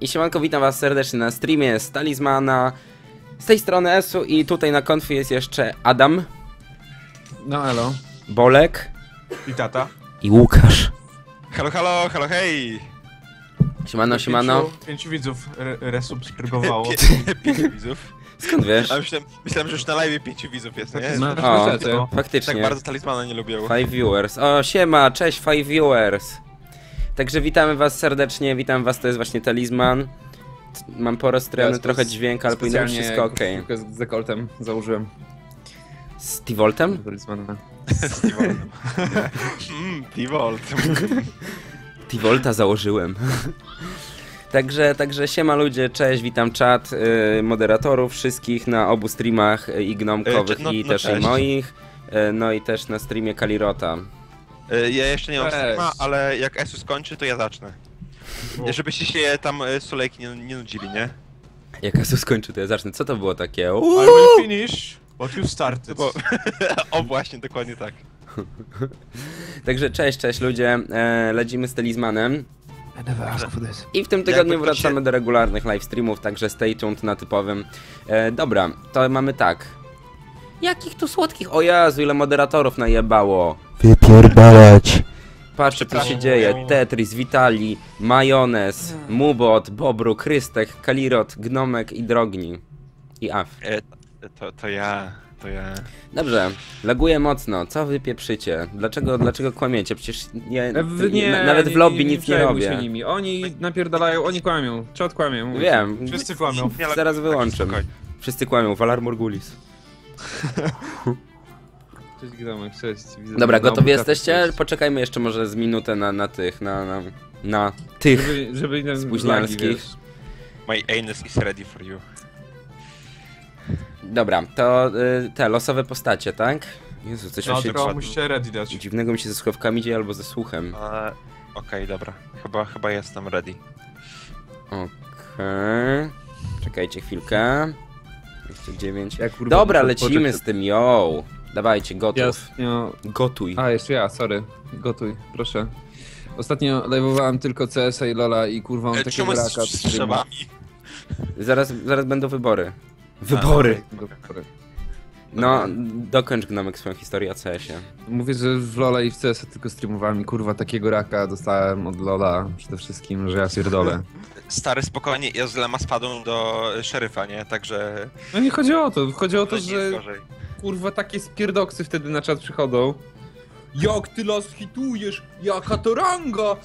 I siemanko, witam was serdecznie na streamie z Talizmana. Z tej strony Esu i tutaj na konfie jest jeszcze Adam, No elo. Bolek I tata. i Łukasz. Halo, halo, halo, hej! Siemano, siemano. Pięciu, pięciu widzów re resubskrybowało. Pie- Pięciu widzów. Skąd wiesz? A myślałem, myślałem, że już na live pięciu widzów jest, nie? No, O, niestety. to- Tak Faktycznie. bardzo talizmana nie lubię. Five viewers. O, siema, cześć, five viewers. Także witamy was serdecznie, witam was, to jest właśnie Talizman. Mam porozstrojony Ja trochę dźwięk, ale powinno być wszystko ok. z dekoltem założyłem. Z T-Voltem? Talizmana. Mmm, T-Volt. T-Volta założyłem. Także, także siema ludzie, cześć, witam czat, y, moderatorów wszystkich na obu streamach y, i gnomkowych cze- no- i no też i cześć. moich. y, No i też na streamie Kalirota. E, Ja jeszcze nie mam streama, ale jak Esu skończy, to ja zacznę. Żebyście się tam e, sulejki nie, nie nudzili, nie? Jak Asu skończy, to ja zacznę. Co to było takie? I Uuu! will finish what you started. Bo... o właśnie, dokładnie tak. Także cześć, cześć ludzie, e, lecimy z Talizmanem. I never ask for this. I w tym tygodniu Jakby wracamy do regularnych live streamów, także stay tuned na typowym. E, dobra, to mamy tak. Jakich tu słodkich? O Jezu, ile moderatorów najebało. Wypierdalać. Patrzcie, co się dzieje. Tetris, Vitali, Majonez, Mubot, Bobru, Krystek, Kalirot, Gnomek i Drogni. I Af. E, to, to ja, to ja. Dobrze, laguje mocno. Co wy pieprzycie? Dlaczego, dlaczego kłamiecie? Przecież ja, E, Nie, na, nawet w lobby nic nie przejmuj się robię. nimi. Oni napierdalają, oni kłamią. Czot kłamią. mówię. Wiem, Wszyscy kłamią. Zaraz wyłączę. spokojnie. Wszyscy kłamią, Valar Morgulis. Cześć cześć. Widzę, Dobra, gotowi jesteście? cześć. Poczekajmy jeszcze może z minutę na, na tych, na, na, na tych. Żeby, żeby Spóźnialskich. lagi. My anus is ready for you. Dobra, to y, te losowe postacie, tak? Jezu, coś No, się padł. musicie ready dać. dziwnego mi się ze słuchawkami dzieje albo ze słuchem. Ale... Okej, dobra. Chyba, chyba jestem ready. Okej. Czekajcie chwilkę. Jeszcze 9. Ja, kurwa, Dobra, muszę lecimy z tym, yo! Dawajcie, gotów. ostatnio... Gotuj. A, jeszcze ja, sorry. Gotuj, proszę. Ostatnio live'owałem tylko CS-a i Lola i kurwa mam E, takiego raka. Zaraz, zaraz będą wybory. Wybory! Dobra. No, dokończ gnomek swoją historię o CS-ie. Mówię, że w Lola i w CS tylko streamowałem i kurwa takiego raka dostałem od Lola przede wszystkim, że ja pierdolę. Stary, spokojnie, ja z Lema spadłem do szeryfa, nie? Także... No nie chodzi o to, chodzi o to, że. Kurwa takie spierdoksy wtedy na czat przychodzą. Jak ty las hitujesz? Jaka to ranga?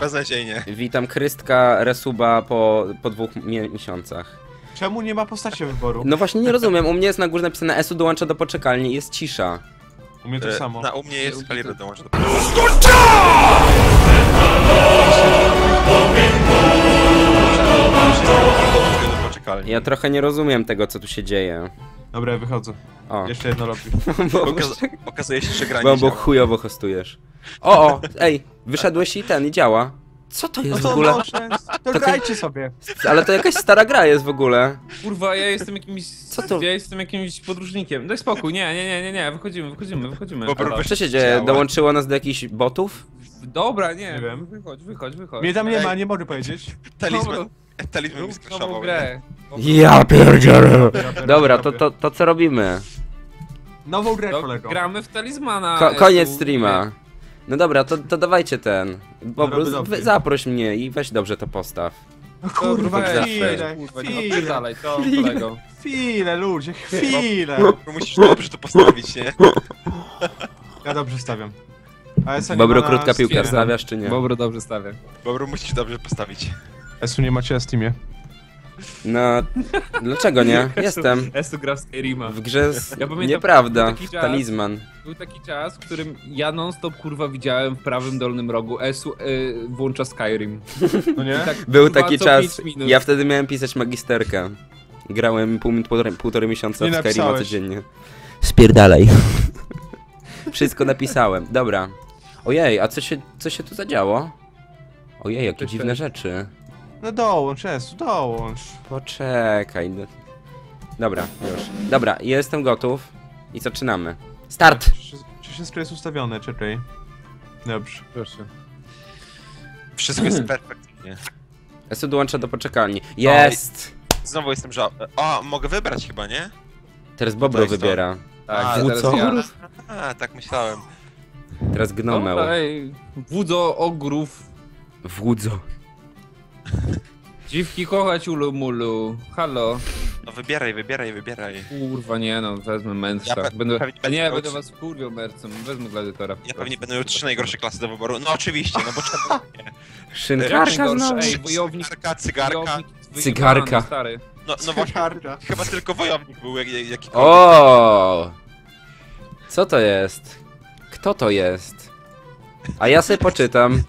Beznadziejnie. Witam Krystka Resuba po, po dwóch mi miesiącach. Czemu nie ma postaci wyboru? No właśnie nie rozumiem, u mnie jest na górze napisane ESU dołącza do poczekalni i jest cisza. U mnie to E, samo. Na u mnie jest Kaliro dołączony. do poczekalni. Ja trochę nie rozumiem tego, co tu się dzieje. Dobra, ja wychodzę. O, Jeszcze jedno lobby. bo, Okaz okazuje się, że gra bo, bo chujowo hostujesz. O, o, ej, wyszedłeś i ten, i działa. Co to No jest w to, ogóle? może, to Taka- grajcie sobie. Ale to jakaś stara gra jest w ogóle. Kurwa, ja jestem jakimś... Co to? Ja jestem jakimś podróżnikiem. Daj spokój, nie, nie, nie, nie, nie, wychodzimy, wychodzimy, wychodzimy. Bo Dobra. Co się dzieje? Działa. Dołączyło nas do jakichś botów? Dobra, nie, Nie wiem. wychodź, wychodź, wychodź. Mnie tam nie Ej. ma, nie mogę powiedzieć. Talizman, talizman mi skraszował. grę. Ja pierdzielę. Dobra, to, to, to co robimy? Nową grę, Do, kolego. gramy w talizmana. Ko koniec Esu. streama. No dobra, to, to dawajcie ten. Bo Robię wy- zaproś mnie i weź dobrze to postaw. No kurwa, Weź, chwilę, weź, kurwa, nie chwilę, odpierdalaj, to kolego. chwilę, ludzie, chwilę. Musisz dobrze to postawić, nie? Ja dobrze stawiam. A na krótka piłka, stawiasz czy nie? Bobro dobrze stawia. Bobru, musisz dobrze postawić. Esu nie macie na Steamie. No, dlaczego nie? Jestem. Esu gra w Skyrima. W grze z... Ja pamiętam Nieprawda. czas- Talizman. Był taki czas, w którym ja non stop kurwa widziałem w prawym dolnym rogu Esu y, włącza Skyrim. No nie? Tak, Był kurwa, taki czas, ja wtedy miałem pisać magisterkę. Grałem pół, półtorej, półtorej miesiąca Nie w Skyrima napisałeś. codziennie. Spierdalaj. Wszystko napisałem. Dobra. Ojej, a co się, co się tu zadziało? Ojej, jakie dziwne rzeczy. No dołącz, Esu, dołącz. Poczekaj. no. Dobra, już. Dobra, jestem gotów. I zaczynamy. Start! Czy, czy wszystko jest ustawione, czekaj. Dobrze. Proszę. Wszystko jest perfekcyjnie. Ja sobie dołączę do poczekalni. Jest! Znowu jestem żał... O, mogę wybrać chyba, nie? Teraz Bobro Tutaj wybiera. Tak, A, teraz co? ja. A, tak myślałem. Teraz gnomeł. Dobra, ej, Wudzo ogrów. Włudzo. Dziwki kochać ulu mulu. Halo. No wybieraj, wybieraj, wybieraj. Kurwa, nie no, wezmę mędrza. Ja będę... nie, będę was kurwiał mercem. Wezmę gladiatora. Ja pewnie będę miał trzy najgorsze klasy do wyboru. No oczywiście, no bo trzeba... nie. Szynkarka znowu. Ej, wojownik- Cygarka, cygarka. Cygarka. Stary. No, no właśnie, chyba tylko wojownik był jak- jakikolwiek. O! Co to jest? Kto to jest? A ja sobie poczytam.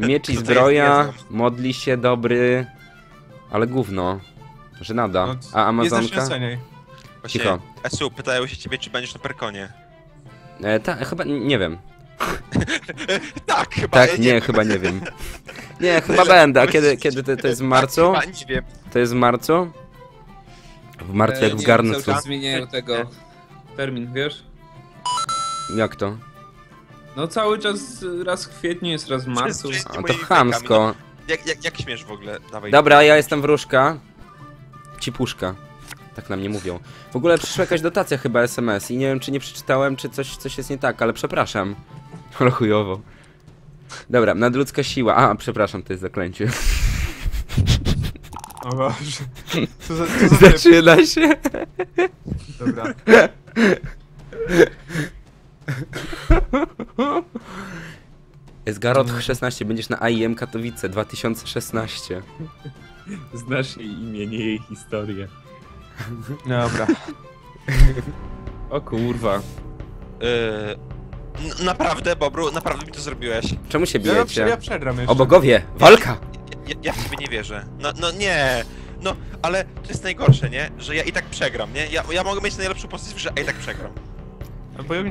Miecz i zbroja, nie modli się dobry, ale gówno. Żenada. No, A Nie Amazonka? Właśnie, Cicho. Esu, pytają się ciebie, czy będziesz na Perkonie. E, ta, chyba nie wiem. Tak, chyba. Tak, ja nie, chyba nie wiem. Nie, chyba będę. A kiedy, kiedy to, to jest w marcu? Tak, chyba, nie wiem. To jest w marcu? W marcu E, jak nie w garncu. Zmieniają tego termin, wiesz? Jak to? No cały czas raz w kwietniu jest, raz w marcu. Wszyscy- A to moimi chamsko. Jak, jak, jak śmiesz w ogóle? Dawaj. Dobra, ja jestem wróżka. Cipuszka. Tak na mnie mówią. W ogóle przyszła jakaś dotacja chyba SMS i nie wiem czy nie przeczytałem, czy coś, coś jest nie tak, ale przepraszam. Ale chujowo. Dobra, nadludzka siła. A, przepraszam, to jest zaklęcie. O Boże. Co za, co za typ? Zaczyna się. Dobra. Esgarot 16, będziesz na AIM Katowice 2016. Znasz jej imię, nie jej historię. Dobra. O kurwa. Yy, naprawdę, Bobru, naprawdę mi to zrobiłeś. Czemu się Ja, ja bijecie? przegram jeszcze. O bogowie, walka! Ja, ja w ciebie nie wierzę. No, no nie. No, ale to jest najgorsze, nie? Że ja i tak przegram, nie? Ja, ja mogę mieć najlepszą postać w grze, a i tak przegram.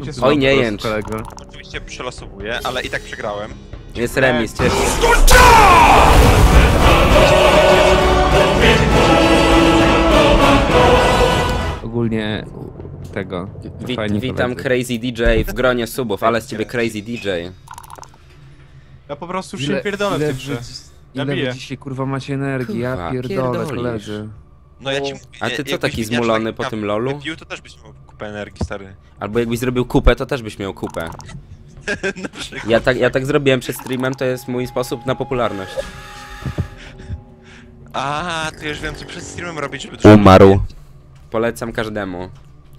Jest Oj, nie jęcz. Kolego. Oczywiście przelosowuję, ale i tak przegrałem. Jest remis, cieszę się. Ogólnie tego. Wit, witam. Crazy DJ w gronie subów, ale z ciebie Crazy DJ. Ja po prostu już Ile- się pierdolę w ile grze. wy- Ile wy dzisiaj kurwa macie energii? Ja pierdolę koledzy. No ja ci mówię, A ty co taki zmulony po tym lolu? Wypił, to też kupę energii, stary. Albo jakbyś zrobił kupę, to też byś miał kupę. Na przykład. Ja tak, ja tak zrobiłem przed streamem, to jest mój sposób na popularność. A, to już wiem, co przed streamem robić, żeby dużo... Umarł. Polecam każdemu.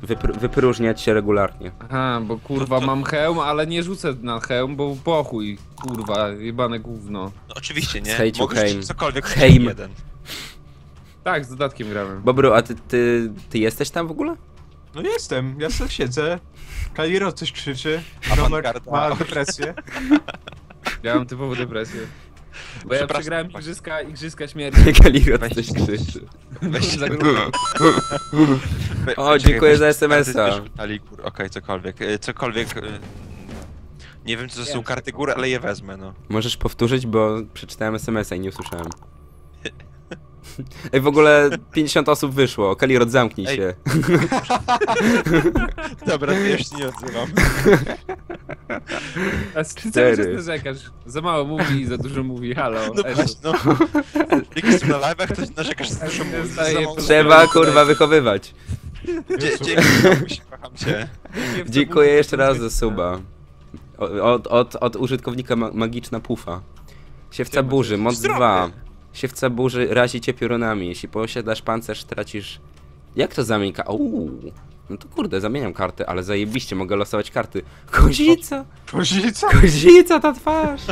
Wypr wypróżniać się regularnie. Aha, bo kurwa mam hełm, ale nie rzucę na hełm, bo pochuj. Kurwa, jebane gówno. No oczywiście, nie? Zhejciu Mogę Heim. rzucić cokolwiek. Heim. jeden. Tak, z dodatkiem grałem. Bobru, a ty, ty, ty jesteś tam w ogóle? No jestem, ja sobie siedzę. Kaliro coś krzyczy. Awangarda. ma depresję. Ja mam typową depresję. Bo ja przegrałem igrzyska, igrzyska śmierci. Kalirot Weź- coś krzyczy. Weź O, dziękuję za SMS-a. Okej, cokolwiek. e, Cokolwiek... e, Nie wiem, co to są karty góry, ale je wezmę, no. Możesz powtórzyć, bo przeczytałem SMS-a i nie usłyszałem. Ej, w ogóle 50 osób wyszło. Kalirot, zamknij Ej. się. Dobra, to ja się nie odzywam. A ty cały Cztery. czas narzekasz. Za mało mówi, za dużo mówi, halo. No Esu. właśnie, no. Jak jestem na live'ach, to narzekasz za dużo zostaje za mało- po- Trzeba, kurwa, wychowywać. Dzie- Dzięki, kocham cię. Nie w co Dziękuję jeszcze to raz za suba. O- Od, od, od użytkownika ma magiczna pufa. Siewca burzy, moc Zdrowie. 2. Siewca burzy razi cię piorunami. Jeśli posiadasz pancerz, tracisz... Jak to zamień ka... Uuu. No to kurde, zamieniam karty, ale zajebiście, mogę losować karty. Kozica! Kozica? Kozica ta twarz!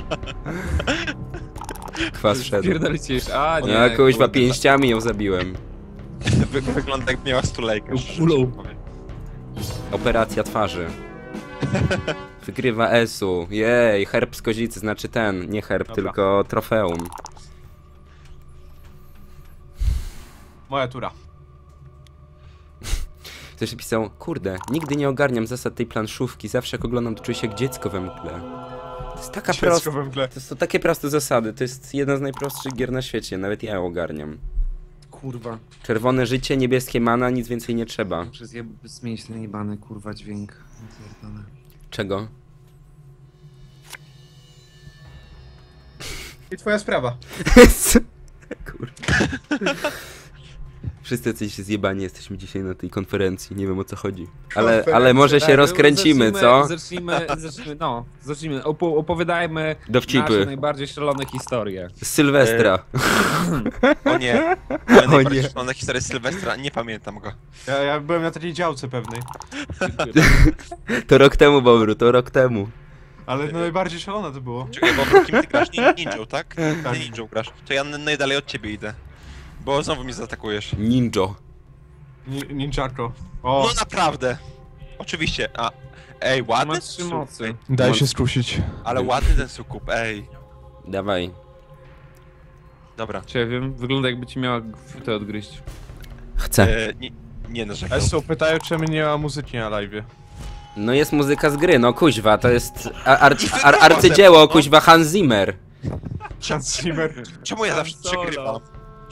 Kwas szedł. Pierdolicie a nie. Ja kuźwa pięściami ją zabiłem. Wy, wygląda jak miała stulejkę. powiem. Operacja twarzy. Wygrywa Esu. Jej, herb z kozicy, znaczy ten, nie herb, Dobra. tylko trofeum. Moja tura. Ktoś napisał, kurde, nigdy nie ogarniam zasad tej planszówki, zawsze jak oglądam to czuję się jak dziecko we mgle. To jest taka prosta, we mgle. to są takie proste zasady, to jest jedna z najprostszych gier na świecie, nawet ja ją ogarniam. Kurwa. Czerwone życie, niebieskie mana, nic więcej nie trzeba. Muszę zjeb... zmienić ten jebany kurwa dźwięk. Pierdolę. Czego? I twoja sprawa. Kurwa. Wszyscy jacyś zjebani jesteśmy dzisiaj na tej konferencji, nie wiem o co chodzi. Ale, ale może się Tak, rozkręcimy, zacznijmy- co? Zacznijmy, zacznijmy, no, zacznijmy, Opo opowiadajmy nasze Dowcipy. najbardziej szalone historie. Z Sylwestra. O nie. O najbardziej nie. szalona historia Sylwestra, nie pamiętam go. Ja, ja byłem na takiej działce pewnej. To rok temu, Bobru, to rok temu. Ale no najbardziej szalone to było. Czekaj, bo kim ty grasz? Nin- Ninją, tak? Tak. Ty ninją grasz. To ja n- najdalej od ciebie idę. Bo znowu mnie zaatakujesz. Ninjo. Ni ninjako. O, No naprawdę. Oczywiście, a... Ej, ładny Ma ten trzy mocy. ej, daj się skusić. Ale ładny ten sukup, ej. Dawaj. Dobra. Czy ja wiem, wygląda jakby ci miała gwóźdź odgryźć. Chcę. E, nie, nie narzekam. Esu, pytają czemu nie ma muzyki na live. No jest muzyka z gry, no kuźwa, to jest ar ar ar arcydzieło, kuźwa Hans Zimmer. Chance Zimmer. Czemu ja zawsze przegrywam?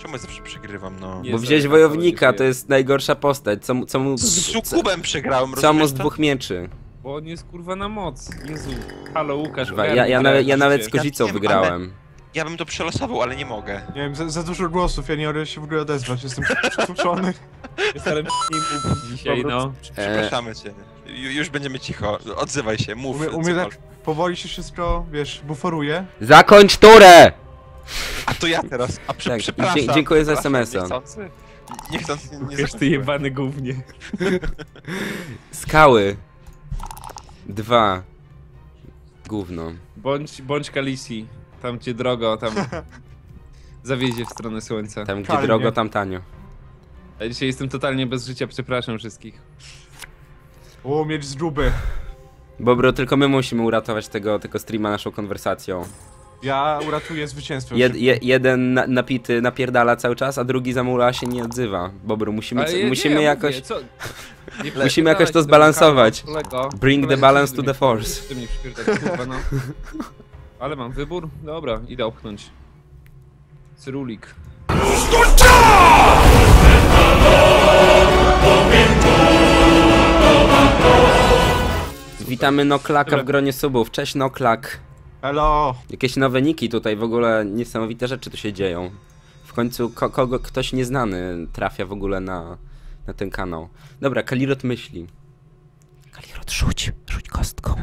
Czemu ja zawsze przegrywam, no? Nie Bo wziąłeś wojownika, to jest najgorsza postać. Co, mu- co mu... Z Co, sukubem przegrałem, co mu rozumiesz z to? dwóch mieczy? Bo on jest kurwa na moc. Jezu. Halo Łukasz, ogarnij Ja, ja, nawet, ja nawet z wiem, wygrałem. Ja bym to przelosował, ale nie mogę. Nie wiem, za, za dużo głosów, ja nie mogę się w ogóle odezwać, jestem przytłuczony. Staram się nie mówić dzisiaj, no. Przepraszamy cię. Ju, już będziemy cicho. Odzywaj się, mów. Umie, umie cokolwiek. tak powoli się wszystko, wiesz, buforuje. Zakończ turę! A to ja teraz. A prze, Tak, przepraszam. dzie- dziękuję za SMS-a. Niechcący. Niechcący nie, Łukasz, ty jebany gównie. Skały. Dwa. Gówno. Bądź, bądź Kalisi. Tam cię drogo, tam zawiezie w stronę słońca. Tam gdzie Kalnie. drogo, tam tanio. Ja dzisiaj jestem totalnie bez życia, przepraszam wszystkich. O, mieć z duby. Bobro, tylko my musimy uratować tego, tego streama naszą konwersacją. Ja uratuję zwycięstwo. Jed, je, jeden na, napity napierdala cały czas, a drugi zamula się nie odzywa. Bobro, musimy, Ale co- ja- musimy nie, ja jakoś... Mówię, co? Nie Musimy jakoś to zbalansować. kolego. Bring the balance to the force. No. Ale mam wybór? Dobra, idę opchnąć. Cyrulik. Witamy Noklaka w gronie subów. Cześć Noklak. Hello. Jakieś nowe niki tutaj, w ogóle niesamowite rzeczy tu się dzieją. W końcu ko kogo, ktoś nieznany trafia w ogóle na, na ten kanał. Dobra, Kalirot myśli. Kalirot, rzuć, rzuć kostką.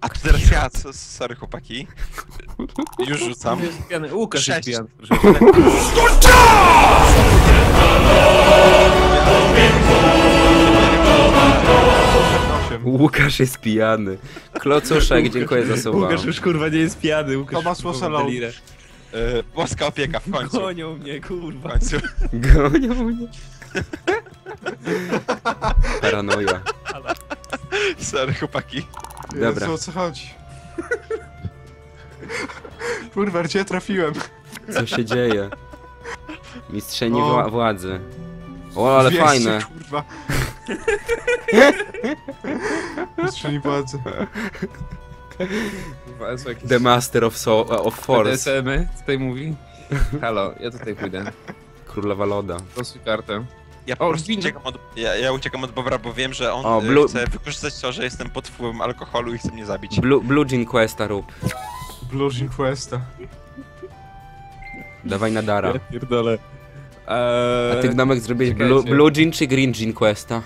A to teraz ja, so- sorry chłopaki. Już rzucam. Jest pijany. Łukasz jest Sześć. pijany. Osiem. Łukasz jest pijany. Klocuszek, dziękuję za suba. Łukasz już kurwa nie jest pijany. Łukasz Tomasz delirę. E, Łaska opieka, w końcu. Gonią mnie, W kurwa. końcu. Gonią mnie. Paranoja. Sorry chłopaki. Dobra. Jezu, o co chodzi? Kurwa, gdzie ja trafiłem? Co się dzieje? Mistrzeni O. wła władzy. O, ale 200, fajne. kurwa. Mistrzeni władzy. Kurwa, jest jakiś... The Master of, so of Force. DSM-y tutaj mówi. Halo, ja tutaj pójdę. Królowa Loda. Losuj kartę. Ja po O, prostu uciekam od, ja, ja uciekam od Bobra, bo wiem, że on O, e, blue- chce wykorzystać to, że jestem pod wpływem alkoholu i chce mnie zabić. Blue, Blue Jean Questa rób. Blues Questa. Dawaj na Dara. Ja pierdolę. Eee, A ty gnomek zrobiłeś Blue, czekajcie. Blue Jean czy Green Jean Questa?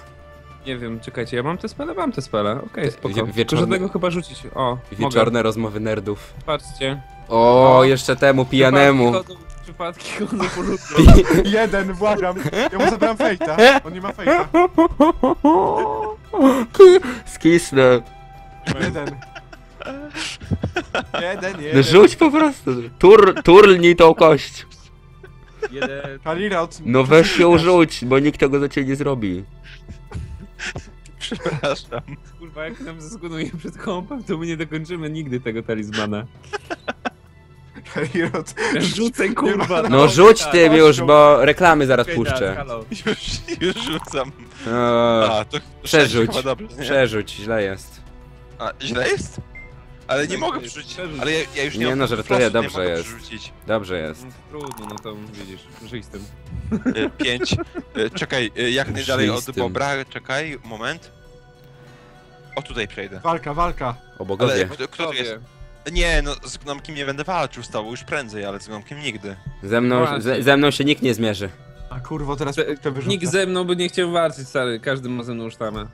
Nie wiem, czekajcie, ja mam te spele? Mam te spele, okej, spoko. Wie- Tylko wieczorny- żadnego chyba rzucić. O, Wieczorne rozmowy nerdów. mogę. Patrzcie. O, O, jeszcze temu pijanemu. Przypadki chodzą, po. Jeden, błagam. Ja mu zabrałem fejta. On nie ma fejta. Skisnę. Jeden. Jeden, No jeden. rzuć po prostu. Tur, turlnij tą kość. Jeden... No weź ją rzuć, bo nikt tego za ciebie nie zrobi. Przepraszam. Kurwa, jak nam zeskunuje przed kąpem, to my nie dokończymy nigdy tego talizmana. Kaliraut. Rzucaj, kurwa. No rzuć tak, tym chodź już, bo reklamy zaraz tak, puszczę. Już, już rzucam. O, A, to, to przerzuć. Chyba dobrze? Przerzuć, źle jest. A, źle jest? Ale nie mogę to przerzucić. Ale ja, ja już nie, Nie mam no, żartuję, flashu, dobrze nie mogę jest. przerzucić. Dobrze jest. No, trudno, no to widzisz, żyj z tym. E, Pięć. E, Czekaj, e, jak najdalej Żyj od tym. Bobra, czekaj, moment. O, tutaj przejdę. Walka, walka. O bogowie. kto, kto tu jest? Nie, no z gnomkiem nie będę walczył z tobą już prędzej, ale z gnomkiem nigdy. Ze mną, ze, ze mną się nikt nie zmierzy. A kurwa, teraz Te- wyrzucę. Nikt ze mną by nie chciał walczyć, stary. Każdy ma ze mną sztamę.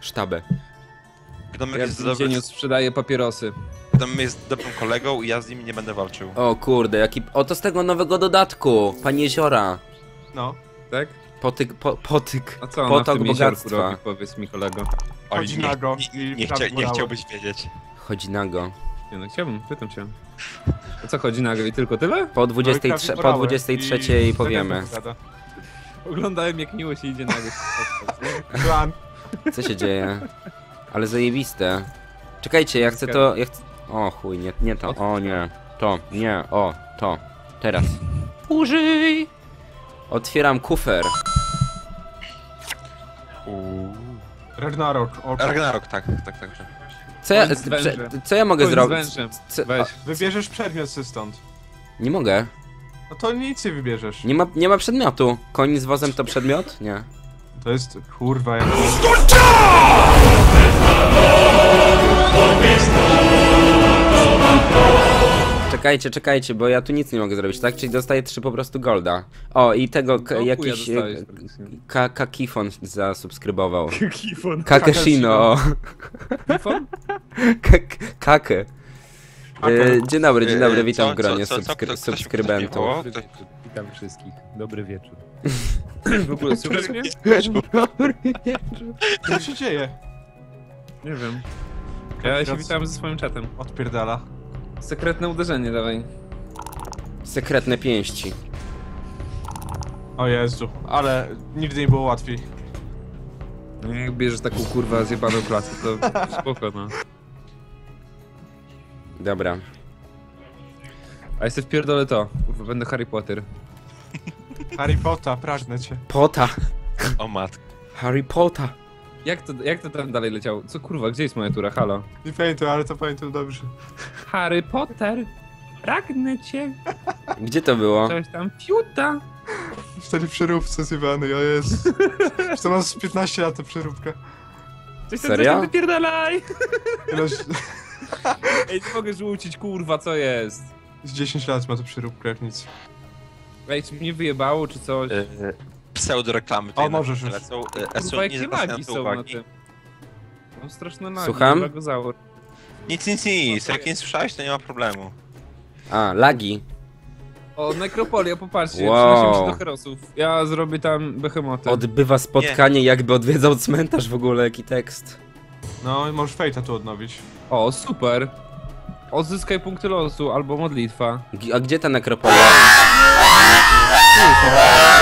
Sztabę. Gnomek Ja w jest, dobry, więzieniu sprzedaję papierosy. gnomek jest dobrym kolegą i ja z nim nie będę walczył. O kurde, jaki... Oto z tego nowego dodatku. Pani Jeziora. No. Tak? Potyk, po, potyk. A co ona w Potok tym jeziorku bogactwa. robi, powiedz mi kolego. Oj, Chodzi nie, nago nie, nie, prawie chcia, nie chciałbyś wiedzieć. Chodzi nago. Nie no, chciałbym, pytam cię. O co chodzi nagle i tylko tyle? Po No i 23, prawie po bolało 23 i- powiemy. Oglądałem jak miło się idzie nagle. Plan. Co się dzieje? Ale zajebiste. Czekajcie, ja chcę to... Ja chcę... O chuj, nie, nie to. O nie. To, nie, o, to. Teraz. Użyj! Otwieram kufer. Ragnarok. O, Ragnarok, tak, tak, tak. tak. Co ja, Koń z wężem. prze- co ja mogę Koń z zrobić? wężem. Co, Weź. Wybierzesz przedmiot ze stąd. nie mogę. No to nic nie wybierzesz. Nie ma, nie ma przedmiotu. Koń z wozem to przedmiot? Nie. To jest kurwa jak... Czekajcie, czekajcie, bo ja tu nic nie mogę zrobić, tak? Czyli dostaję trzy po prostu golda. O, i tego k- No, jakiś... dostałeś e, praktycznie. Ka Kakifon zasubskrybował. Kifon. Kakeshino, o. Kifon? Kak- Kakę. E, Dzień dobry, dzień dobry, E, witam co- w gronie co- co- subskry subskrybentów. Witam wszystkich. Dobry wieczór. W ogóle słychać mnie? Co się dzieje? Nie wiem. Ja się witam ze swoim czatem. Odpierdala. Sekretne uderzenie, dawaj. Sekretne pięści. O Jezu, ale nigdy nie było łatwiej. No jak bierzesz taką kurwa zjebaną klasę, to spoko, no. Dobra. A jestem w pierdolę to. Kurwa, będę Harry Potter. Harry Potter, pragnę cię. Pota. O matko. Harry Potter. Jak to, jak to tam dalej leciało? Co kurwa, gdzie jest moja tura? Halo? Nie pamiętam, ale to pamiętam dobrze. Harry Potter, pragnę cię, Gdzie to było? coś tam fiuta. Wtedy przeróbce zjebany, o Jezu. Już to masz z 15 lat ta przeróbka. Coś tam, Serio? coś tam wypierdalaj. Ilość... Ej, nie mogę rzucić, kurwa, co jest? Z 10 lat ma to przeróbkę, jak nic. Ej, czy mnie wyjebało, czy coś? Pseudoreklamy O, tutaj na możesz już. lecą. E, Kurwa, Esu, nie lagi na na uwagi. Mam straszne lagi, Słucham? Nic, nic, nic. Jak nie słyszałeś, to nie ma problemu. A, lagi. O, nekropolia, popatrzcie, Wow. się do herosów. Ja zrobię tam behemoty. Odbywa spotkanie, jakby odwiedzał cmentarz w ogóle, jaki tekst. No i możesz fejta tu odnowić. O, super. Odzyskaj punkty losu albo modlitwa. G- A gdzie ta nekropolia?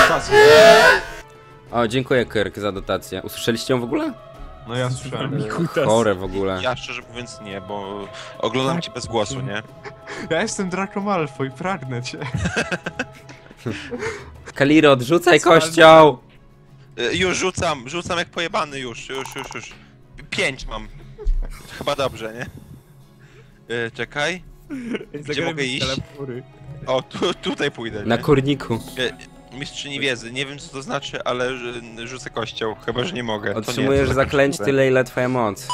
Dotacje. O, dziękuję Kirk za dotację. Usłyszeliście ją w ogóle? No ja słyszałem. Chore w ogóle. Ja szczerze mówiąc nie, bo oglądam cię bez głosu, nie? Ja jestem Draco Malfoy, pragnę cię. Kaliro, odrzucaj kościoł! E, Już rzucam, rzucam jak pojebany już, już, już, już. Pięć mam. Chyba dobrze, nie? E, Czekaj. Gdzie mogę iść? O, tu, tutaj pójdę, Na nie? kurniku. E, Mistrzyni wiedzy, nie wiem co to znaczy, ale rzu- rzucę kościoł, chyba że nie mogę. Otrzymujesz zaklęć tyle ile twoja moc.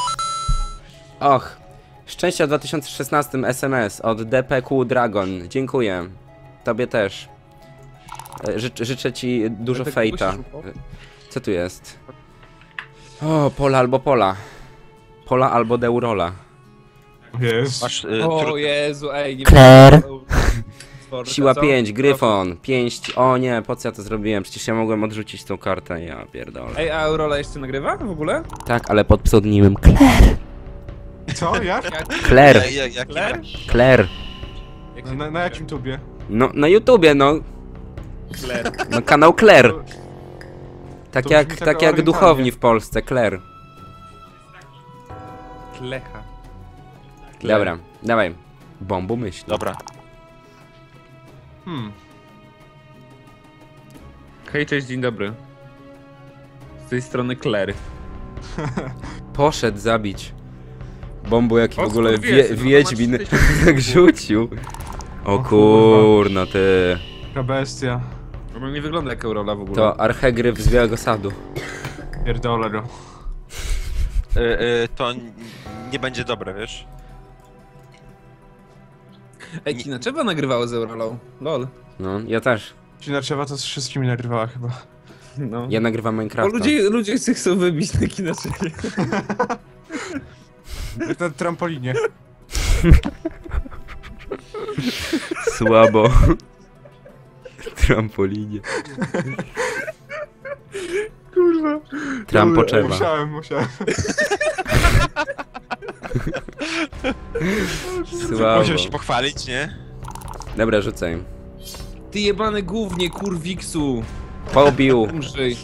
Och. Szczęścia w 2016 SMS od DPQ Dragon. Dziękuję. Tobie też. E, Życz, życzę ci dużo DPQ fejta. szukał? Co tu jest? O, pola albo pola. Pola albo deurola. Jest. Masz, e, O Jezu, ej, nie Claire. Siła co? 5, gryfon, pięść. O nie, po co ja to zrobiłem? Przecież ja mogłem odrzucić tą kartę, ja pierdolę. Ej, a Aurola jeszcze nagrywa w ogóle? Tak, ale pod pseudonimem Claire. Co? Jak? Claire, Ja- ja- jaki Claire? Claire. Jak Na, na, na jakim tubie? No, na YouTubie, no. Claire. No kanał Claire. Tak To jak, brzmi tak tak jak orientalnie. duchowni w Polsce, Claire. Klecha. Dobra, dawaj. Bombu myśli. Dobra. Hmm. Hej, cześć, dzień dobry. Z tej strony Claire. Poszedł zabić. Bombu jaki w O, ogóle wie, no, to Wiedźmin masz 4000 tak rzucił. O O kurno ty. Ta bestia. Ona nie wygląda jak Aurola w ogóle. To archegryf z Białego Sadu. Pierdolę go. y, y, to n- nie będzie dobre, wiesz? Ej, Kina, trzeba nagrywało z Eurolą. Lol. No, ja też. Cina trzeba to z wszystkimi nagrywała chyba. No. Ja nagrywam Bo Minecrafta. ludzie, ludzie się chcą wybić na kinaczenie. Jak na trampolinie. Słabo. Trampolinie. Kurwa. Trampoczeba. Musiałem, musiałem. Słabo. Musiał się pochwalić, nie? Dobra, rzucaj. Ty jebany głównie, kurwiksu. Pobił. Umrzyj.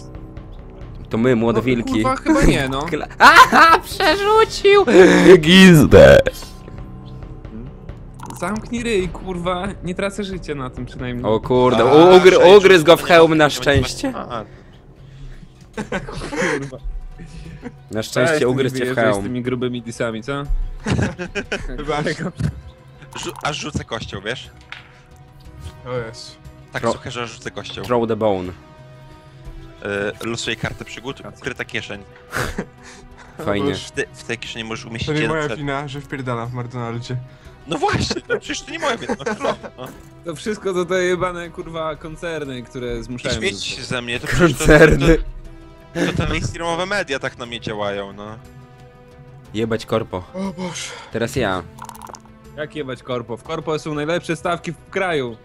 To my, młode No, wilki. Kurwa, chyba nie, no. Kla- Aha, przerzucił! Gizdę. Zamknij ryj, kurwa. Nie tracę życia na tym przynajmniej. O kurde, A, u- ugry, sześć, ugryzł go w hełm na szczęście. Kurwa. Na szczęście ugryzł cię w z hełm. tymi grubymi disami, co? Rzu aż rzucę kością, wiesz? O jest. Tak Tro- słuchaj, że aż rzucę kością. Throw the bone. Y, losuję kartę przygód, ukryta kieszeń. Fajnie. W, te, w tej kieszeni możesz umieścić To nie moja cel. wina, że wpierdalam w McDonaldzie. No właśnie, no przecież to nie moja wina, no, no. To wszystko to te jebane, kurwa, koncerny, które zmuszają śmieć się ze mnie, to przecież to, Koncerny. to, to te mainstreamowe media tak na mnie działają, no. Jebać korpo. O Boże. Teraz ja. Jak jebać korpo? W korpo są najlepsze stawki w kraju.